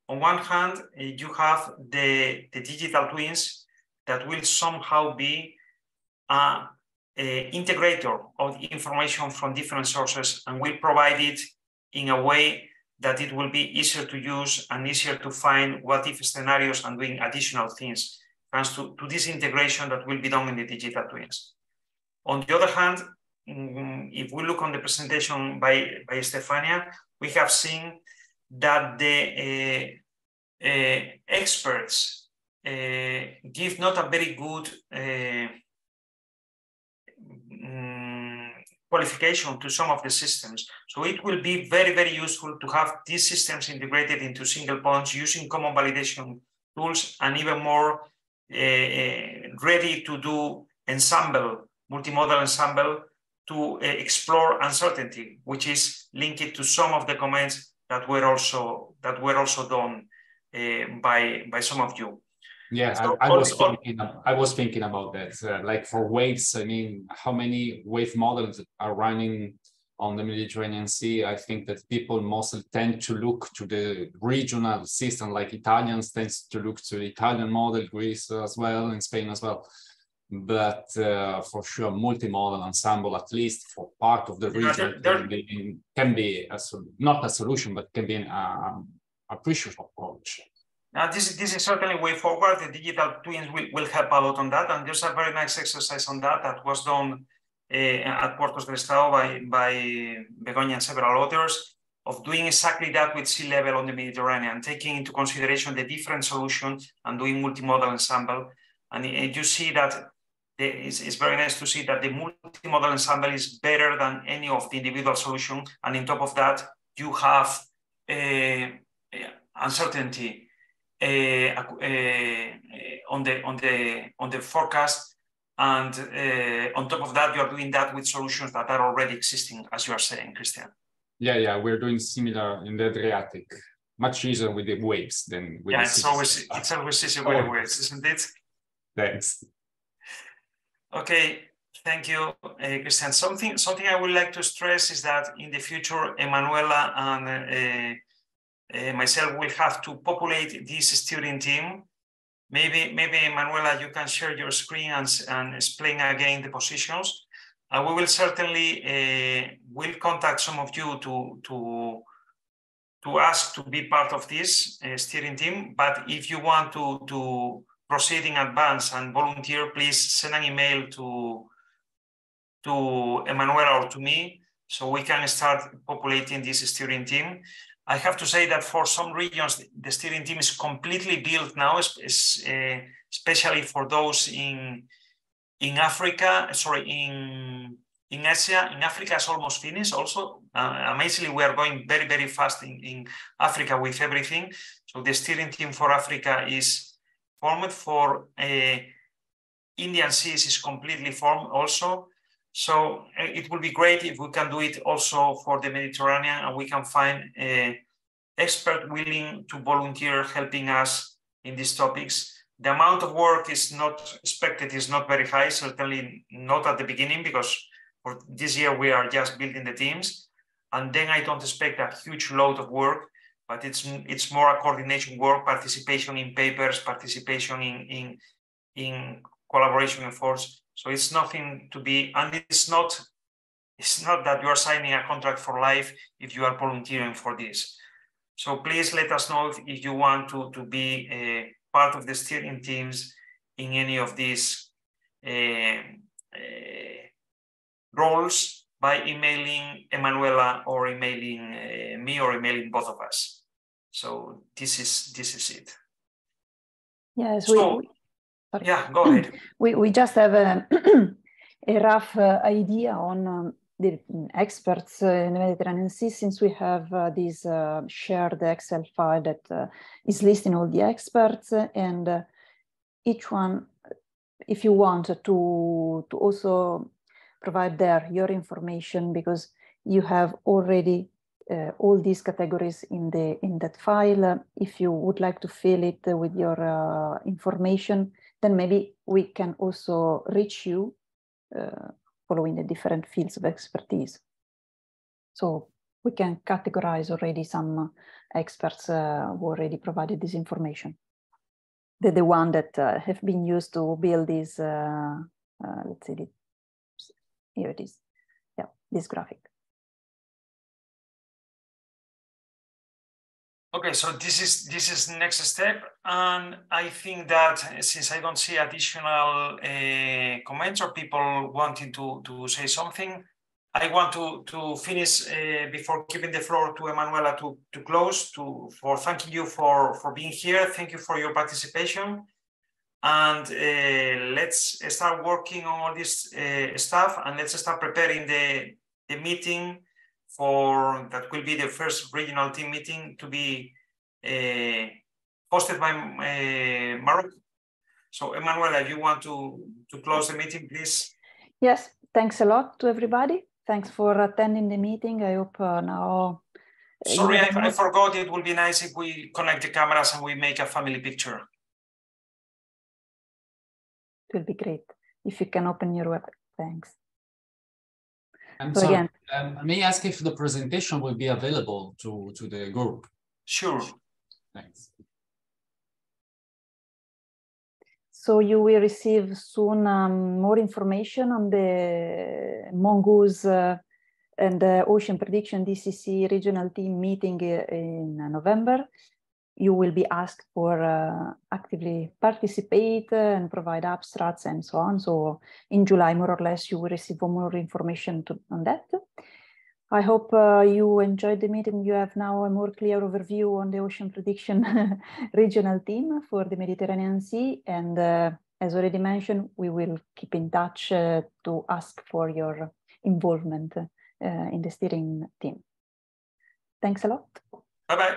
Speaker 5: On one hand, uh, you have the, the digital twins that will somehow be a, a integrator of information from different sources and will provide it in a way that it will be easier to use and easier to find what if scenarios and doing additional things thanks to, to this integration that will be done in the digital twins. On the other hand, mm, if we look on the presentation by, by Stefania, we have seen that the uh, uh, experts uh, give not a very good uh, qualification to some of the systems. So it will be very, very useful to have these systems integrated into single bonds using common validation tools and even more uh, ready to do ensemble, multi-model ensemble to uh, explore uncertainty, which is linked to some of the comments that were also that were also done uh, by by some of you.
Speaker 8: Yeah, so I, I was thinking. I was thinking about that. Uh, like for waves, I mean, how many wave models are running on the Mediterranean Sea? I think that people mostly tend to look to the regional system, like Italians tend to look to the Italian model, Greece as well, and Spain as well. But uh, for sure, multi-model ensemble, at least for part of the region, yeah, can be, can be a, not a solution, but can be an um, appreciable approach.
Speaker 5: Now, this, this is certainly way forward. The digital twins will, will help a lot on that. And there's a very nice exercise on that that was done uh, at Puertos del Estado by, by and several others of doing exactly that with sea level on the Mediterranean, taking into consideration the different solutions and doing multi-model ensemble. And, and you see that the, it's, it's, very nice to see that the multi-model ensemble is better than any of the individual solutions. And on top of that, you have uh, uncertainty on the on the on the forecast, and uh, on top of that, you are doing that with solutions that are already existing, as you are saying, Christian.
Speaker 8: Yeah, yeah, we're doing similar in the Adriatic. Much easier with the waves than with
Speaker 5: yeah.
Speaker 8: The
Speaker 5: it's always it's always easier with the waves, isn't it?
Speaker 8: Thanks.
Speaker 5: Okay, Thank you, uh, Christian. Something, something I would like to stress is that in the future, Emanuela and uh, uh, myself will have to populate this steering team. Maybe, maybe Manuela, you can share your screen and, and explain again the positions. And we will certainly uh, will contact some of you to, to, to ask to be part of this uh, steering team. But if you want to, to proceed in advance and volunteer, please send an email to, to Emanuela or to me so we can start populating this steering team. I have to say that for some regions, the steering team is completely built now, especially for those in in Africa, sorry, in in Asia, in Africa is almost finished also. Uh, amazingly, we are going very, very fast in, in Africa with everything. So the steering team for Africa is formed for uh, Indian seas is completely formed also. So uh, it will be great if we can do it also for the Mediterranean and we can find uh, expert willing to volunteer helping us in these topics. The amount of work is not expected is not very high, certainly not at the beginning because for this year we are just building the teams. And then I don't expect a huge load of work, but it's it's more a coordination work, participation in papers, participation in in, in collaboration efforts. So it's nothing to be, and it's not it's not that you are signing a contract for life if you are volunteering for this. So please let us know if, if you want to, to be a part of the steering teams in any of these uh, uh, roles by emailing Emanuela or emailing uh, me or emailing both of us. So this is this is it.
Speaker 2: Yes,
Speaker 5: so,
Speaker 2: we,
Speaker 5: yeah, go ahead.
Speaker 2: We we just have a, a rough uh, idea on um, the experts uh, in the Mediterranean Sea since we have uh, this uh, shared Excel file that uh, is listing all the experts and each one, if you want to to also provide there your information because you have already uh, all these categories in the in that file. Uh, if you would like to fill it uh, with your uh, information, then maybe we can also reach you uh, following the different fields of expertise. So we can categorize already some uh, experts uh, who already provided this information. The, the one that uh, have been used to build this, let's see, say, here it is. Yeah, this graphic.
Speaker 5: Okay, so this is this is next step, and I think that since I don't see additional uh, comments or people wanting to to say something, I want to to finish uh, before giving the floor to Emanuela to to close to for thanking you for for being here. Thank you for your participation and uh, let's start working on all this stuff and let's start preparing the, the meeting for that will be the first regional team meeting to be uh, hosted by uh, Morocco. So Emanuela, if you want to, to close the meeting, please?
Speaker 2: Yes, thanks a lot to everybody. Thanks for attending the meeting. I hope uh, now...
Speaker 5: Uh, Sorry, I, I forgot it would be nice if we connect the cameras and we make a family picture
Speaker 2: it will be great if you can open your web. Thanks.
Speaker 8: I'm so sorry. Again, um, may I ask if the presentation will be available to, to the group?
Speaker 5: Sure.
Speaker 8: Thanks.
Speaker 2: So you will receive soon um, more information on the MonGOOS uh, and the Ocean Prediction DCC regional team meeting uh, in November you will be asked for uh, actively participate and provide abstracts and so on. So in July, more or less, you will receive more information to, on that. I hope uh, you enjoyed the meeting. You have now a more clear overview on the ocean prediction regional team for the Mediterranean Sea. And uh, as already mentioned, we will keep in touch uh, to ask for your involvement uh, in the steering team. Thanks a lot.
Speaker 5: Bye-bye.